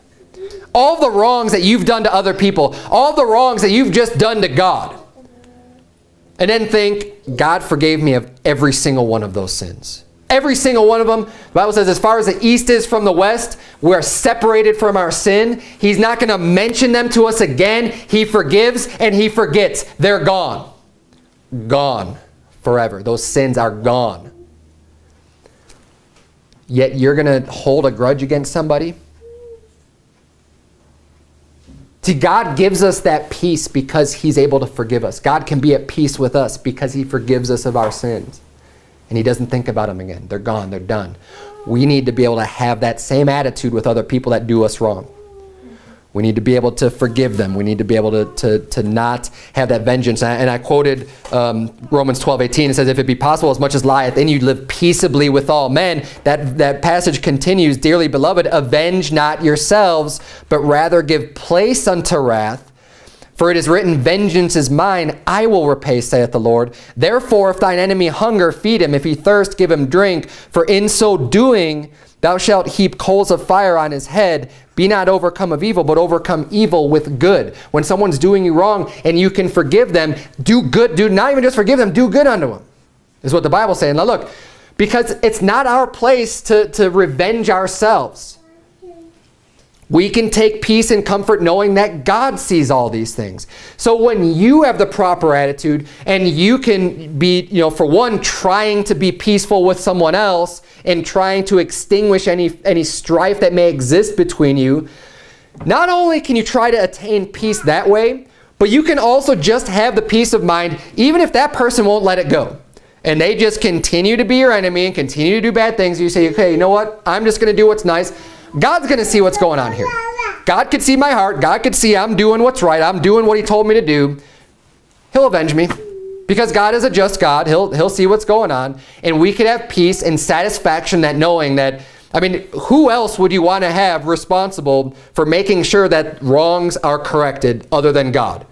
All the wrongs that you've done to other people. All the wrongs that you've just done to God. And then think, God forgave me of every single one of those sins. Every single one of them. The Bible says as far as the east is from the west, we're separated from our sin. He's not going to mention them to us again. He forgives and he forgets. They're gone. Gone forever. Those sins are gone. Yet you're going to hold a grudge against somebody? See, God gives us that peace because he's able to forgive us. God can be at peace with us because he forgives us of our sins. And he doesn't think about them again. They're gone. They're done. We need to be able to have that same attitude with other people that do us wrong. We need to be able to forgive them. We need to be able to, to, to not have that vengeance. And I, and I quoted um, Romans 12, 18. It says, if it be possible, as much as lieth in you, live peaceably with all men. That, that passage continues, Dearly beloved, avenge not yourselves, but rather give place unto wrath. For it is written, Vengeance is mine, I will repay, saith the Lord. Therefore, if thine enemy hunger, feed him. If he thirst, give him drink. For in so doing, thou shalt heap coals of fire on his head. Be not overcome of evil, but overcome evil with good. When someone's doing you wrong and you can forgive them, do good. Do not even just forgive them, do good unto them. Is what the Bible's saying. Now look, because it's not our place to, to revenge ourselves. We can take peace and comfort knowing that God sees all these things. So when you have the proper attitude and you can be, you know, for one, trying to be peaceful with someone else and trying to extinguish any, any strife that may exist between you, not only can you try to attain peace that way, but you can also just have the peace of mind even if that person won't let it go. And they just continue to be your enemy and continue to do bad things. You say, okay, you know what? I'm just going to do what's nice. God's going to see what's going on here. God could see my heart. God could see I'm doing what's right. I'm doing what he told me to do. He'll avenge me. Because God is a just God. He'll, he'll see what's going on. And we could have peace and satisfaction that knowing that, I mean, who else would you want to have responsible for making sure that wrongs are corrected other than God?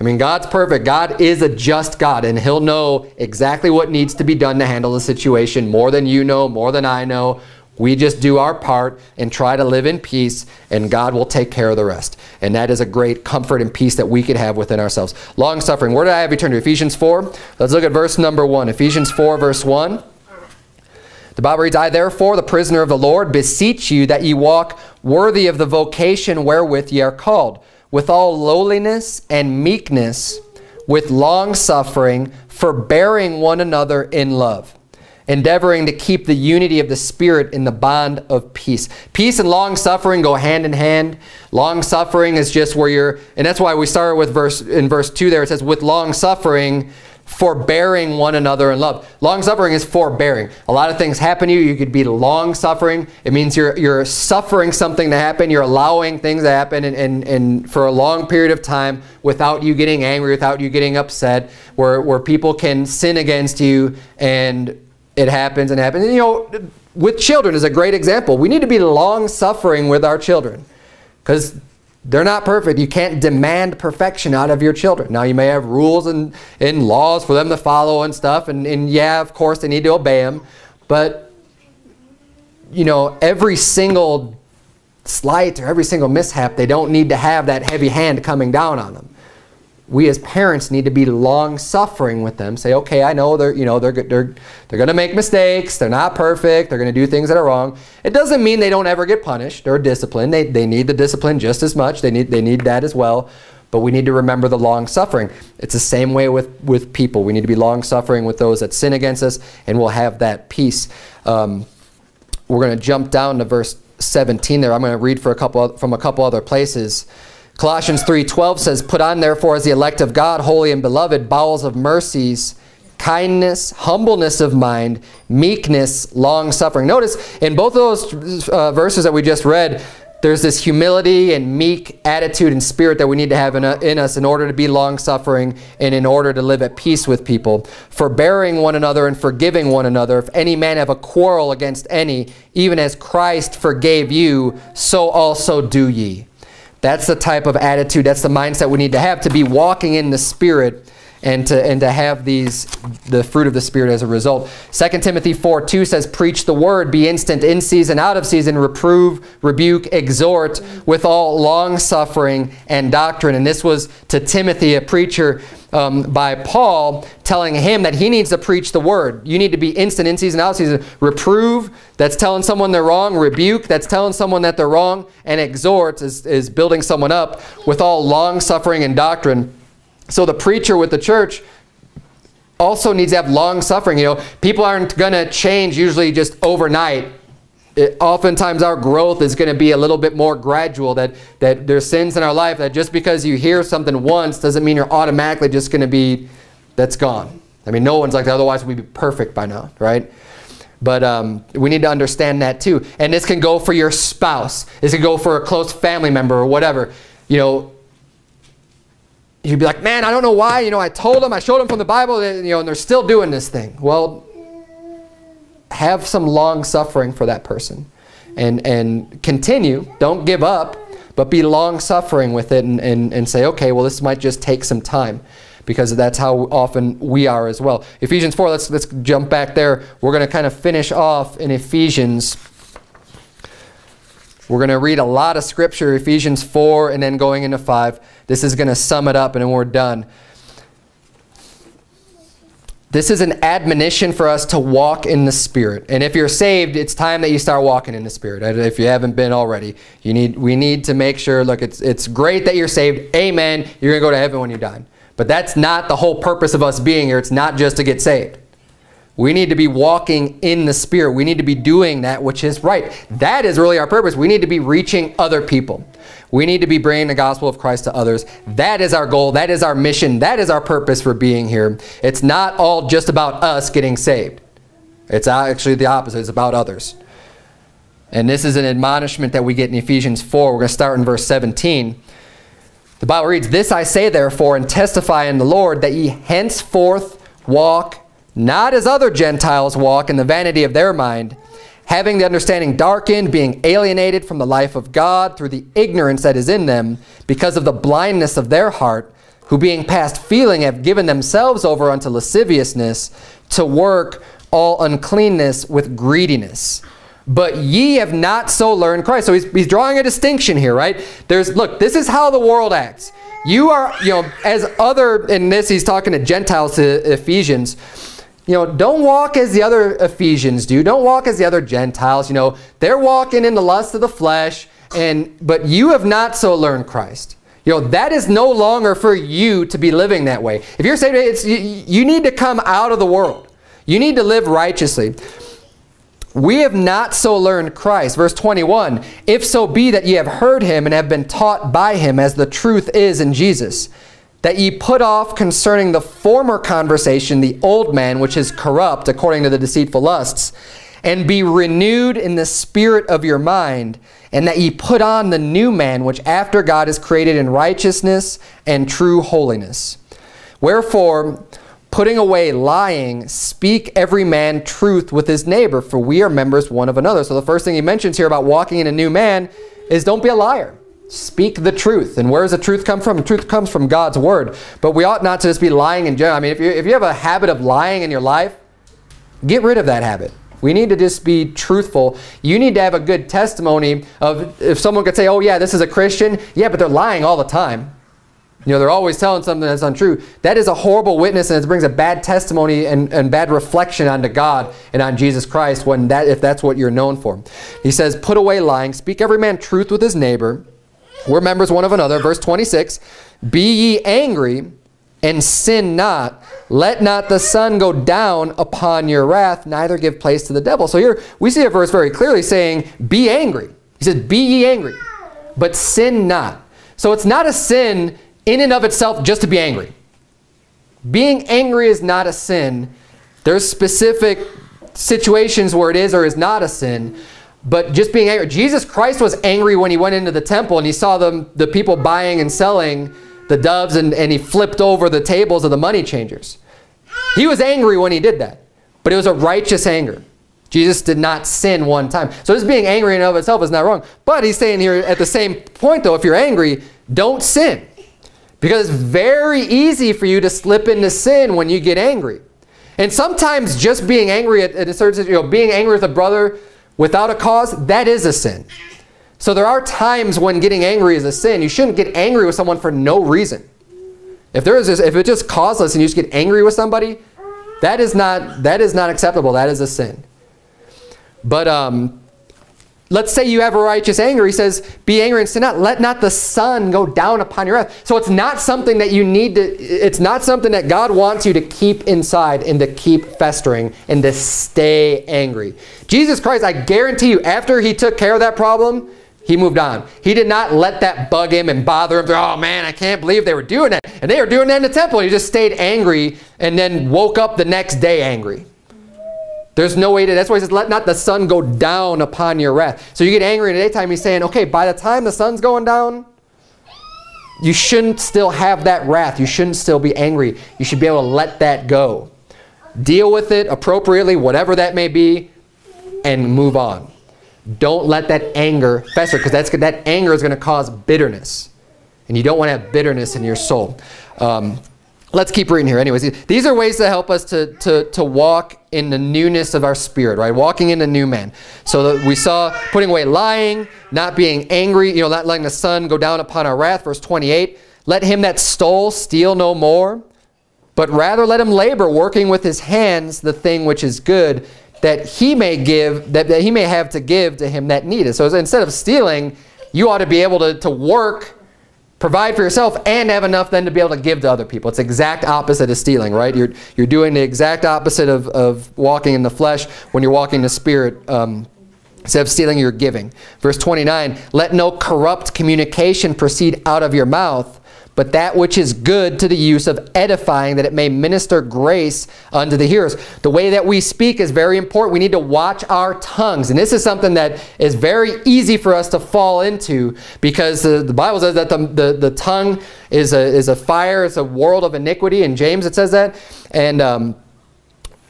I mean, God's perfect. God is a just God, and he'll know exactly what needs to be done to handle the situation more than you know, more than I know, we just do our part and try to live in peace, and God will take care of the rest. And that is a great comfort and peace that we could have within ourselves. Long suffering. Where did I have you turn to? Ephesians 4. Let's look at verse number 1. Ephesians 4, verse 1. The Bible reads, I therefore, the prisoner of the Lord, beseech you that ye walk worthy of the vocation wherewith ye are called, with all lowliness and meekness, with long suffering, forbearing one another in love endeavoring to keep the unity of the Spirit in the bond of peace. Peace and long suffering go hand in hand. Long suffering is just where you're, and that's why we start with verse in verse 2 there. It says, with long suffering, forbearing one another in love. Long suffering is forbearing. A lot of things happen to you. You could be long suffering. It means you're, you're suffering something to happen. You're allowing things to happen and, and, and for a long period of time without you getting angry, without you getting upset, where, where people can sin against you and it happens and happens. And, you know, with children is a great example. We need to be long-suffering with our children because they're not perfect. You can't demand perfection out of your children. Now, you may have rules and, and laws for them to follow and stuff, and, and yeah, of course, they need to obey them. But, you know, every single slight or every single mishap, they don't need to have that heavy hand coming down on them we as parents need to be long-suffering with them. Say, okay, I know they're, you know, they're, they're, they're going to make mistakes. They're not perfect. They're going to do things that are wrong. It doesn't mean they don't ever get punished or disciplined. They, they need the discipline just as much. They need, they need that as well. But we need to remember the long-suffering. It's the same way with, with people. We need to be long-suffering with those that sin against us, and we'll have that peace. Um, we're going to jump down to verse 17 there. I'm going to read for a couple, from a couple other places. Colossians 3.12 says, Put on therefore as the elect of God, holy and beloved, bowels of mercies, kindness, humbleness of mind, meekness, long-suffering. Notice in both of those uh, verses that we just read, there's this humility and meek attitude and spirit that we need to have in, a, in us in order to be long-suffering and in order to live at peace with people, forbearing one another and forgiving one another. If any man have a quarrel against any, even as Christ forgave you, so also do ye. That's the type of attitude, that's the mindset we need to have to be walking in the Spirit and to, and to have these, the fruit of the Spirit as a result. 2 Timothy 4, 2 says, Preach the word, be instant in season, out of season, reprove, rebuke, exhort with all long-suffering and doctrine. And this was to Timothy, a preacher um, by Paul, telling him that he needs to preach the word. You need to be instant in season, out of season. Reprove, that's telling someone they're wrong. Rebuke, that's telling someone that they're wrong. And exhort is, is building someone up with all long-suffering and doctrine. So the preacher with the church also needs to have long suffering. You know, people aren't going to change usually just overnight. It, oftentimes our growth is going to be a little bit more gradual, that, that there's sins in our life that just because you hear something once doesn't mean you're automatically just going to be, that's gone. I mean, no one's like that, otherwise we'd be perfect by now, right? But um, we need to understand that too. And this can go for your spouse. This can go for a close family member or whatever. You know, you'd be like, man, I don't know why. You know, I told them, I showed them from the Bible, and, you know, and they're still doing this thing. Well, have some long suffering for that person and, and continue. Don't give up, but be long suffering with it and, and, and say, okay, well, this might just take some time because that's how often we are as well. Ephesians 4, let's, let's jump back there. We're going to kind of finish off in Ephesians. We're going to read a lot of scripture, Ephesians 4 and then going into 5. This is going to sum it up and then we're done. This is an admonition for us to walk in the Spirit. And if you're saved, it's time that you start walking in the Spirit. If you haven't been already, you need, we need to make sure, look, it's, it's great that you're saved. Amen. You're going to go to heaven when you die. But that's not the whole purpose of us being here. It's not just to get saved. We need to be walking in the Spirit. We need to be doing that which is right. That is really our purpose. We need to be reaching other people. We need to be bringing the gospel of Christ to others. That is our goal. That is our mission. That is our purpose for being here. It's not all just about us getting saved. It's actually the opposite. It's about others. And this is an admonishment that we get in Ephesians 4. We're going to start in verse 17. The Bible reads, This I say therefore and testify in the Lord that ye henceforth walk not as other Gentiles walk in the vanity of their mind, having the understanding darkened, being alienated from the life of God through the ignorance that is in them, because of the blindness of their heart, who being past feeling have given themselves over unto lasciviousness, to work all uncleanness with greediness. But ye have not so learned Christ. So he's, he's drawing a distinction here, right? There's, look, this is how the world acts. You are, you know, as other, in this he's talking to Gentiles, to Ephesians, you know, don't walk as the other Ephesians do. Don't walk as the other Gentiles. You know, they're walking in the lust of the flesh, and but you have not so learned Christ. You know, that is no longer for you to be living that way. If you're saying it's, you, you need to come out of the world. You need to live righteously. We have not so learned Christ. Verse 21, If so be that ye have heard him and have been taught by him as the truth is in Jesus, that ye put off concerning the former conversation the old man which is corrupt according to the deceitful lusts, and be renewed in the spirit of your mind, and that ye put on the new man which after God is created in righteousness and true holiness. Wherefore, putting away lying, speak every man truth with his neighbor, for we are members one of another. So the first thing he mentions here about walking in a new man is don't be a liar. Speak the truth. And where does the truth come from? The truth comes from God's word. But we ought not to just be lying in general. I mean, if you, if you have a habit of lying in your life, get rid of that habit. We need to just be truthful. You need to have a good testimony of if someone could say, oh yeah, this is a Christian. Yeah, but they're lying all the time. You know, they're always telling something that's untrue. That is a horrible witness and it brings a bad testimony and, and bad reflection onto God and on Jesus Christ when that, if that's what you're known for. He says, put away lying, speak every man truth with his neighbor, we're members one of another. Verse 26, Be ye angry and sin not. Let not the sun go down upon your wrath, neither give place to the devil. So here we see a verse very clearly saying, Be angry. He says, Be ye angry, but sin not. So it's not a sin in and of itself just to be angry. Being angry is not a sin. There's specific situations where it is or is not a sin. But just being angry. Jesus Christ was angry when he went into the temple and he saw them, the people buying and selling the doves and, and he flipped over the tables of the money changers. He was angry when he did that. But it was a righteous anger. Jesus did not sin one time. So just being angry in and of itself is not wrong. But he's saying here at the same point though, if you're angry, don't sin. Because it's very easy for you to slip into sin when you get angry. And sometimes just being angry at, at a certain, you know, being angry with a brother without a cause, that is a sin. So there are times when getting angry is a sin. You shouldn't get angry with someone for no reason. If there is, if it's just causeless and you just get angry with somebody, that is not that is not acceptable. That is a sin. But um, let's say you have a righteous anger. He says, be angry and sin not. Let not the sun go down upon your wrath. So it's not something that you need to, it's not something that God wants you to keep inside and to keep festering and to stay angry. Jesus Christ, I guarantee you, after he took care of that problem, he moved on. He did not let that bug him and bother him. Oh man, I can't believe they were doing that. And they were doing that in the temple. He just stayed angry and then woke up the next day angry. There's no way to, that's why he says, let not the sun go down upon your wrath. So you get angry in the daytime, he's saying, okay, by the time the sun's going down, you shouldn't still have that wrath. You shouldn't still be angry. You should be able to let that go. Deal with it appropriately, whatever that may be, and move on. Don't let that anger fester because that anger is going to cause bitterness. And you don't want to have bitterness in your soul. Um, let's keep reading here. Anyways, these are ways to help us to, to, to walk in the newness of our spirit, right? Walking in the new man. So we saw putting away lying, not being angry, you know, not letting the sun go down upon our wrath. Verse 28, let him that stole steal no more, but rather let him labor, working with his hands the thing which is good, that he may give, that, that he may have to give to him that needeth. So instead of stealing, you ought to be able to, to work provide for yourself and have enough then to be able to give to other people. It's exact opposite of stealing, right? You're, you're doing the exact opposite of, of walking in the flesh when you're walking in the spirit. Um, instead of stealing, you're giving. Verse 29, let no corrupt communication proceed out of your mouth, but that which is good to the use of edifying, that it may minister grace unto the hearers. The way that we speak is very important. We need to watch our tongues. And this is something that is very easy for us to fall into because the, the Bible says that the, the, the tongue is a, is a fire, it's a world of iniquity. In James it says that. And um,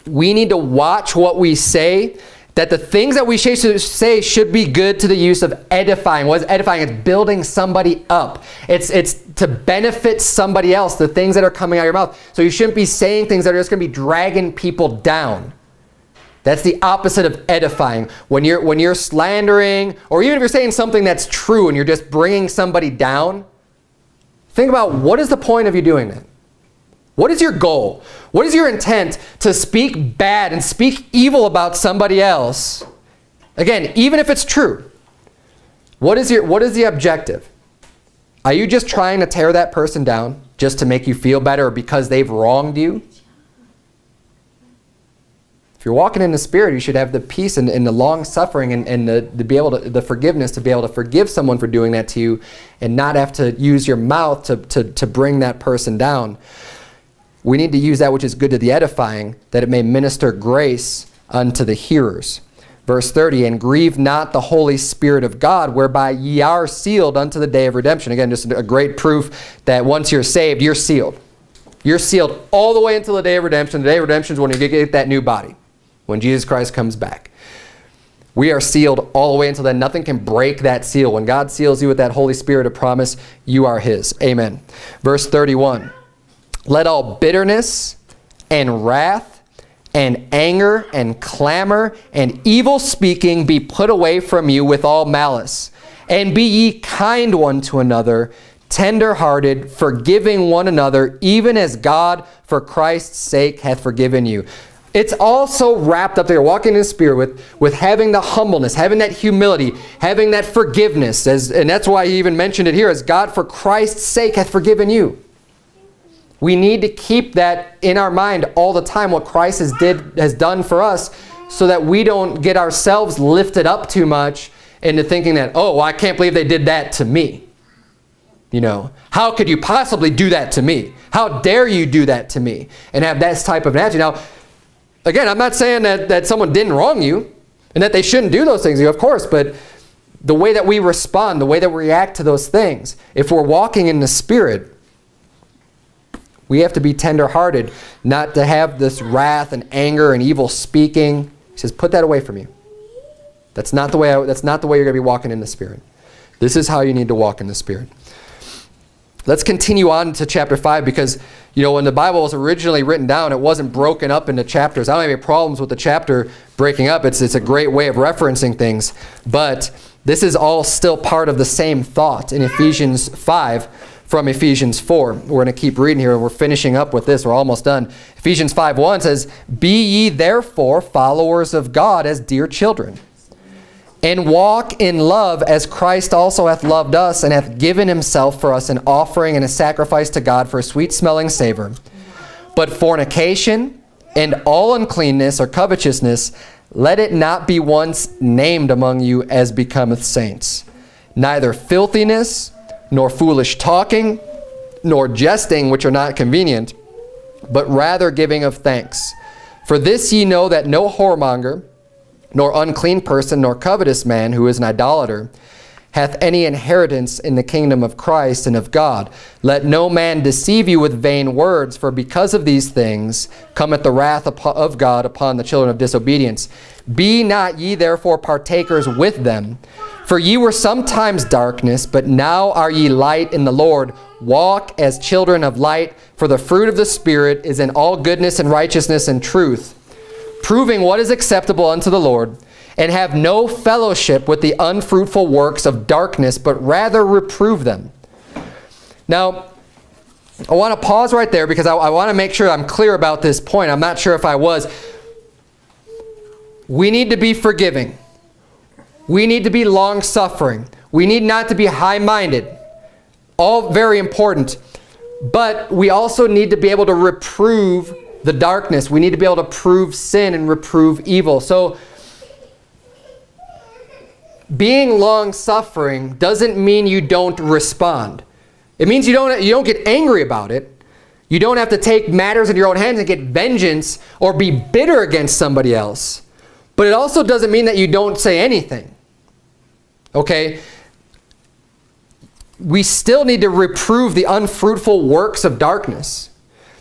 we need to watch what we say that the things that we say should be good to the use of edifying. What is edifying? It's building somebody up. It's, it's to benefit somebody else, the things that are coming out of your mouth. So you shouldn't be saying things that are just going to be dragging people down. That's the opposite of edifying. When you're, when you're slandering, or even if you're saying something that's true and you're just bringing somebody down, think about what is the point of you doing that? What is your goal? What is your intent to speak bad and speak evil about somebody else? Again, even if it's true, what is, your, what is the objective? Are you just trying to tear that person down just to make you feel better because they've wronged you? If you're walking in the Spirit, you should have the peace and, and the long suffering and, and the, the, be able to, the forgiveness to be able to forgive someone for doing that to you and not have to use your mouth to, to, to bring that person down. We need to use that which is good to the edifying, that it may minister grace unto the hearers. Verse 30, and grieve not the Holy Spirit of God, whereby ye are sealed unto the day of redemption. Again, just a great proof that once you're saved, you're sealed. You're sealed all the way until the day of redemption. The day of redemption is when you get that new body, when Jesus Christ comes back. We are sealed all the way until then. Nothing can break that seal. When God seals you with that Holy Spirit of promise, you are His. Amen. Verse 31. Let all bitterness and wrath and anger and clamor and evil speaking be put away from you with all malice. And be ye kind one to another, tender-hearted, forgiving one another, even as God for Christ's sake hath forgiven you. It's also wrapped up there, walking in the Spirit with, with having the humbleness, having that humility, having that forgiveness. As, and that's why he even mentioned it here, as God for Christ's sake hath forgiven you. We need to keep that in our mind all the time, what Christ has, did, has done for us, so that we don't get ourselves lifted up too much into thinking that, oh, well, I can't believe they did that to me. You know, how could you possibly do that to me? How dare you do that to me? And have that type of attitude. Now, again, I'm not saying that, that someone didn't wrong you. And that they shouldn't do those things, to You of course, but the way that we respond, the way that we react to those things, if we're walking in the Spirit, we have to be tenderhearted, not to have this wrath and anger and evil speaking. He says, put that away from you. That's not the way, I, that's not the way you're going to be walking in the Spirit. This is how you need to walk in the Spirit. Let's continue on to chapter 5 because, you know, when the Bible was originally written down, it wasn't broken up into chapters. I don't have any problems with the chapter breaking up. It's, it's a great way of referencing things. But this is all still part of the same thought in Ephesians 5 from Ephesians 4. We're going to keep reading here. We're finishing up with this. We're almost done. Ephesians 5.1 says, Be ye therefore followers of God as dear children and walk in love as Christ also hath loved us and hath given himself for us an offering and a sacrifice to God for a sweet-smelling savor. But fornication and all uncleanness or covetousness, let it not be once named among you as becometh saints. Neither filthiness, nor foolish talking, nor jesting, which are not convenient, but rather giving of thanks. For this ye know that no whoremonger, nor unclean person, nor covetous man who is an idolater, hath any inheritance in the kingdom of Christ and of God. Let no man deceive you with vain words, for because of these things cometh the wrath of God upon the children of disobedience. Be not ye therefore partakers with them. For ye were sometimes darkness, but now are ye light in the Lord. Walk as children of light, for the fruit of the Spirit is in all goodness and righteousness and truth proving what is acceptable unto the Lord, and have no fellowship with the unfruitful works of darkness, but rather reprove them. Now, I want to pause right there because I, I want to make sure I'm clear about this point. I'm not sure if I was. We need to be forgiving. We need to be long-suffering. We need not to be high-minded. All very important. But we also need to be able to reprove the darkness. We need to be able to prove sin and reprove evil. So being long-suffering doesn't mean you don't respond. It means you don't, you don't get angry about it. You don't have to take matters in your own hands and get vengeance or be bitter against somebody else. But it also doesn't mean that you don't say anything. Okay? We still need to reprove the unfruitful works of darkness.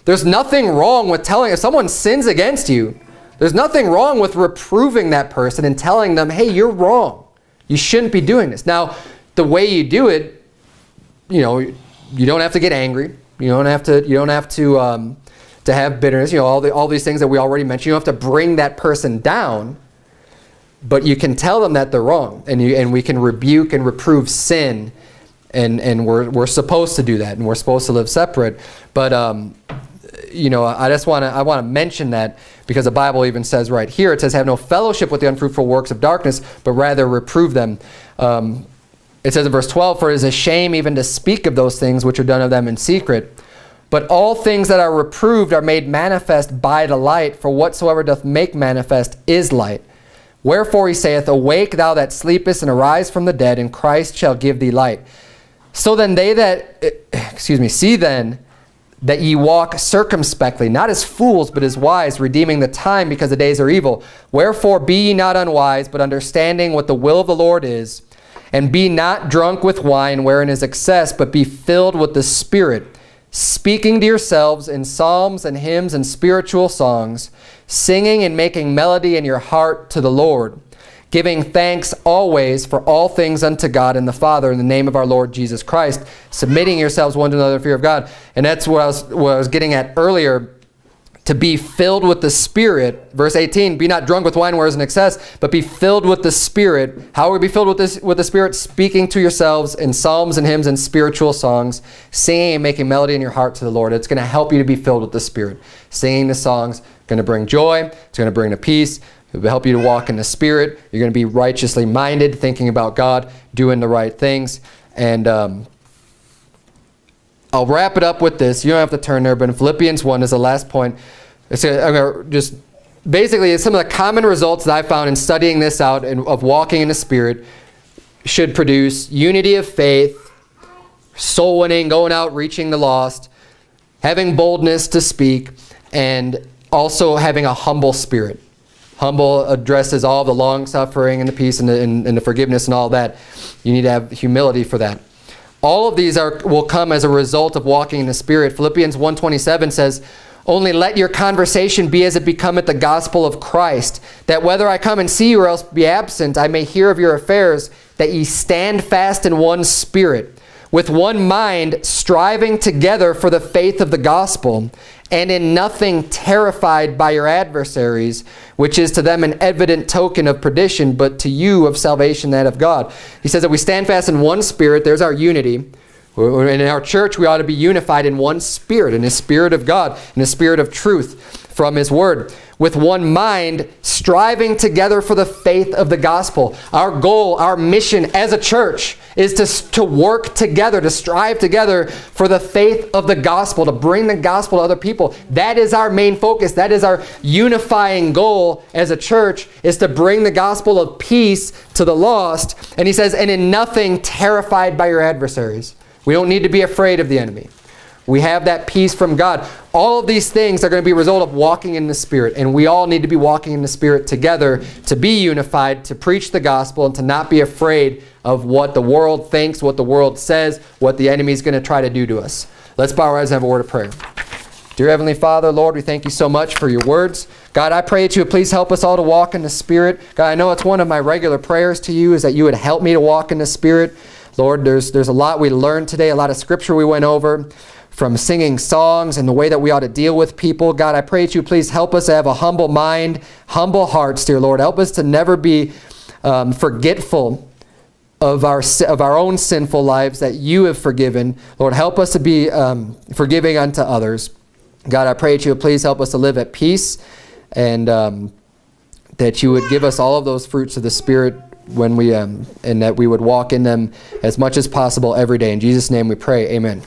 There's nothing wrong with telling, if someone sins against you, there's nothing wrong with reproving that person and telling them, hey, you're wrong. You shouldn't be doing this. Now, the way you do it, you know, you don't have to get angry. You don't have to, you don't have to, um, to have bitterness. You know, all, the, all these things that we already mentioned. You don't have to bring that person down, but you can tell them that they're wrong. And, you, and we can rebuke and reprove sin. And, and we're, we're supposed to do that. And we're supposed to live separate. But um, you know, I just want to I want to mention that because the Bible even says right here, it says, have no fellowship with the unfruitful works of darkness, but rather reprove them. Um, it says in verse 12, for it is a shame even to speak of those things which are done of them in secret. But all things that are reproved are made manifest by the light, for whatsoever doth make manifest is light. Wherefore he saith, Awake thou that sleepest, and arise from the dead, and Christ shall give thee light. So then they that, excuse me, see then that ye walk circumspectly, not as fools, but as wise, redeeming the time because the days are evil. Wherefore be ye not unwise, but understanding what the will of the Lord is. And be not drunk with wine, wherein is excess, but be filled with the Spirit, speaking to yourselves in psalms and hymns and spiritual songs, singing and making melody in your heart to the Lord giving thanks always for all things unto God and the Father in the name of our Lord Jesus Christ, submitting yourselves one to another in fear of God. And that's what I was, what I was getting at earlier, to be filled with the Spirit. Verse 18, be not drunk with wine where is an excess, but be filled with the Spirit. How will we be filled with, this, with the Spirit? Speaking to yourselves in psalms and hymns and spiritual songs, singing and making melody in your heart to the Lord. It's going to help you to be filled with the Spirit. Singing the songs, going to bring joy. It's going to bring a peace. It will help you to walk in the Spirit. You're going to be righteously minded, thinking about God, doing the right things. And um, I'll wrap it up with this. You don't have to turn there, but in Philippians 1 is the last point. It's I'm going to just basically it's some of the common results that I found in studying this out and of walking in the Spirit should produce unity of faith, soul winning, going out, reaching the lost, having boldness to speak, and also having a humble spirit Humble addresses all the long suffering and the peace and the, and, and the forgiveness and all that. You need to have humility for that. All of these are will come as a result of walking in the Spirit. Philippians 1.27 says, Only let your conversation be as it becometh the gospel of Christ, that whether I come and see you or else be absent, I may hear of your affairs, that ye stand fast in one spirit, with one mind, striving together for the faith of the gospel, and in nothing terrified by your adversaries, which is to them an evident token of perdition, but to you of salvation that of God. He says that we stand fast in one spirit, there's our unity. In our church, we ought to be unified in one spirit, in the spirit of God, in the spirit of truth from his word with one mind, striving together for the faith of the gospel. Our goal, our mission as a church is to, to work together, to strive together for the faith of the gospel, to bring the gospel to other people. That is our main focus. That is our unifying goal as a church, is to bring the gospel of peace to the lost. And he says, and in nothing terrified by your adversaries. We don't need to be afraid of the enemy. We have that peace from God. All of these things are going to be a result of walking in the Spirit. And we all need to be walking in the Spirit together to be unified, to preach the gospel, and to not be afraid of what the world thinks, what the world says, what the enemy is going to try to do to us. Let's bow our eyes and have a word of prayer. Dear Heavenly Father, Lord, we thank you so much for your words. God, I pray that you would please help us all to walk in the Spirit. God, I know it's one of my regular prayers to you is that you would help me to walk in the Spirit. Lord, there's, there's a lot we learned today, a lot of scripture we went over from singing songs and the way that we ought to deal with people. God, I pray that you please help us to have a humble mind, humble hearts, dear Lord. Help us to never be um, forgetful of our, of our own sinful lives that you have forgiven. Lord, help us to be um, forgiving unto others. God, I pray that you would please help us to live at peace and um, that you would give us all of those fruits of the Spirit when we um, and that we would walk in them as much as possible every day. In Jesus' name we pray. Amen.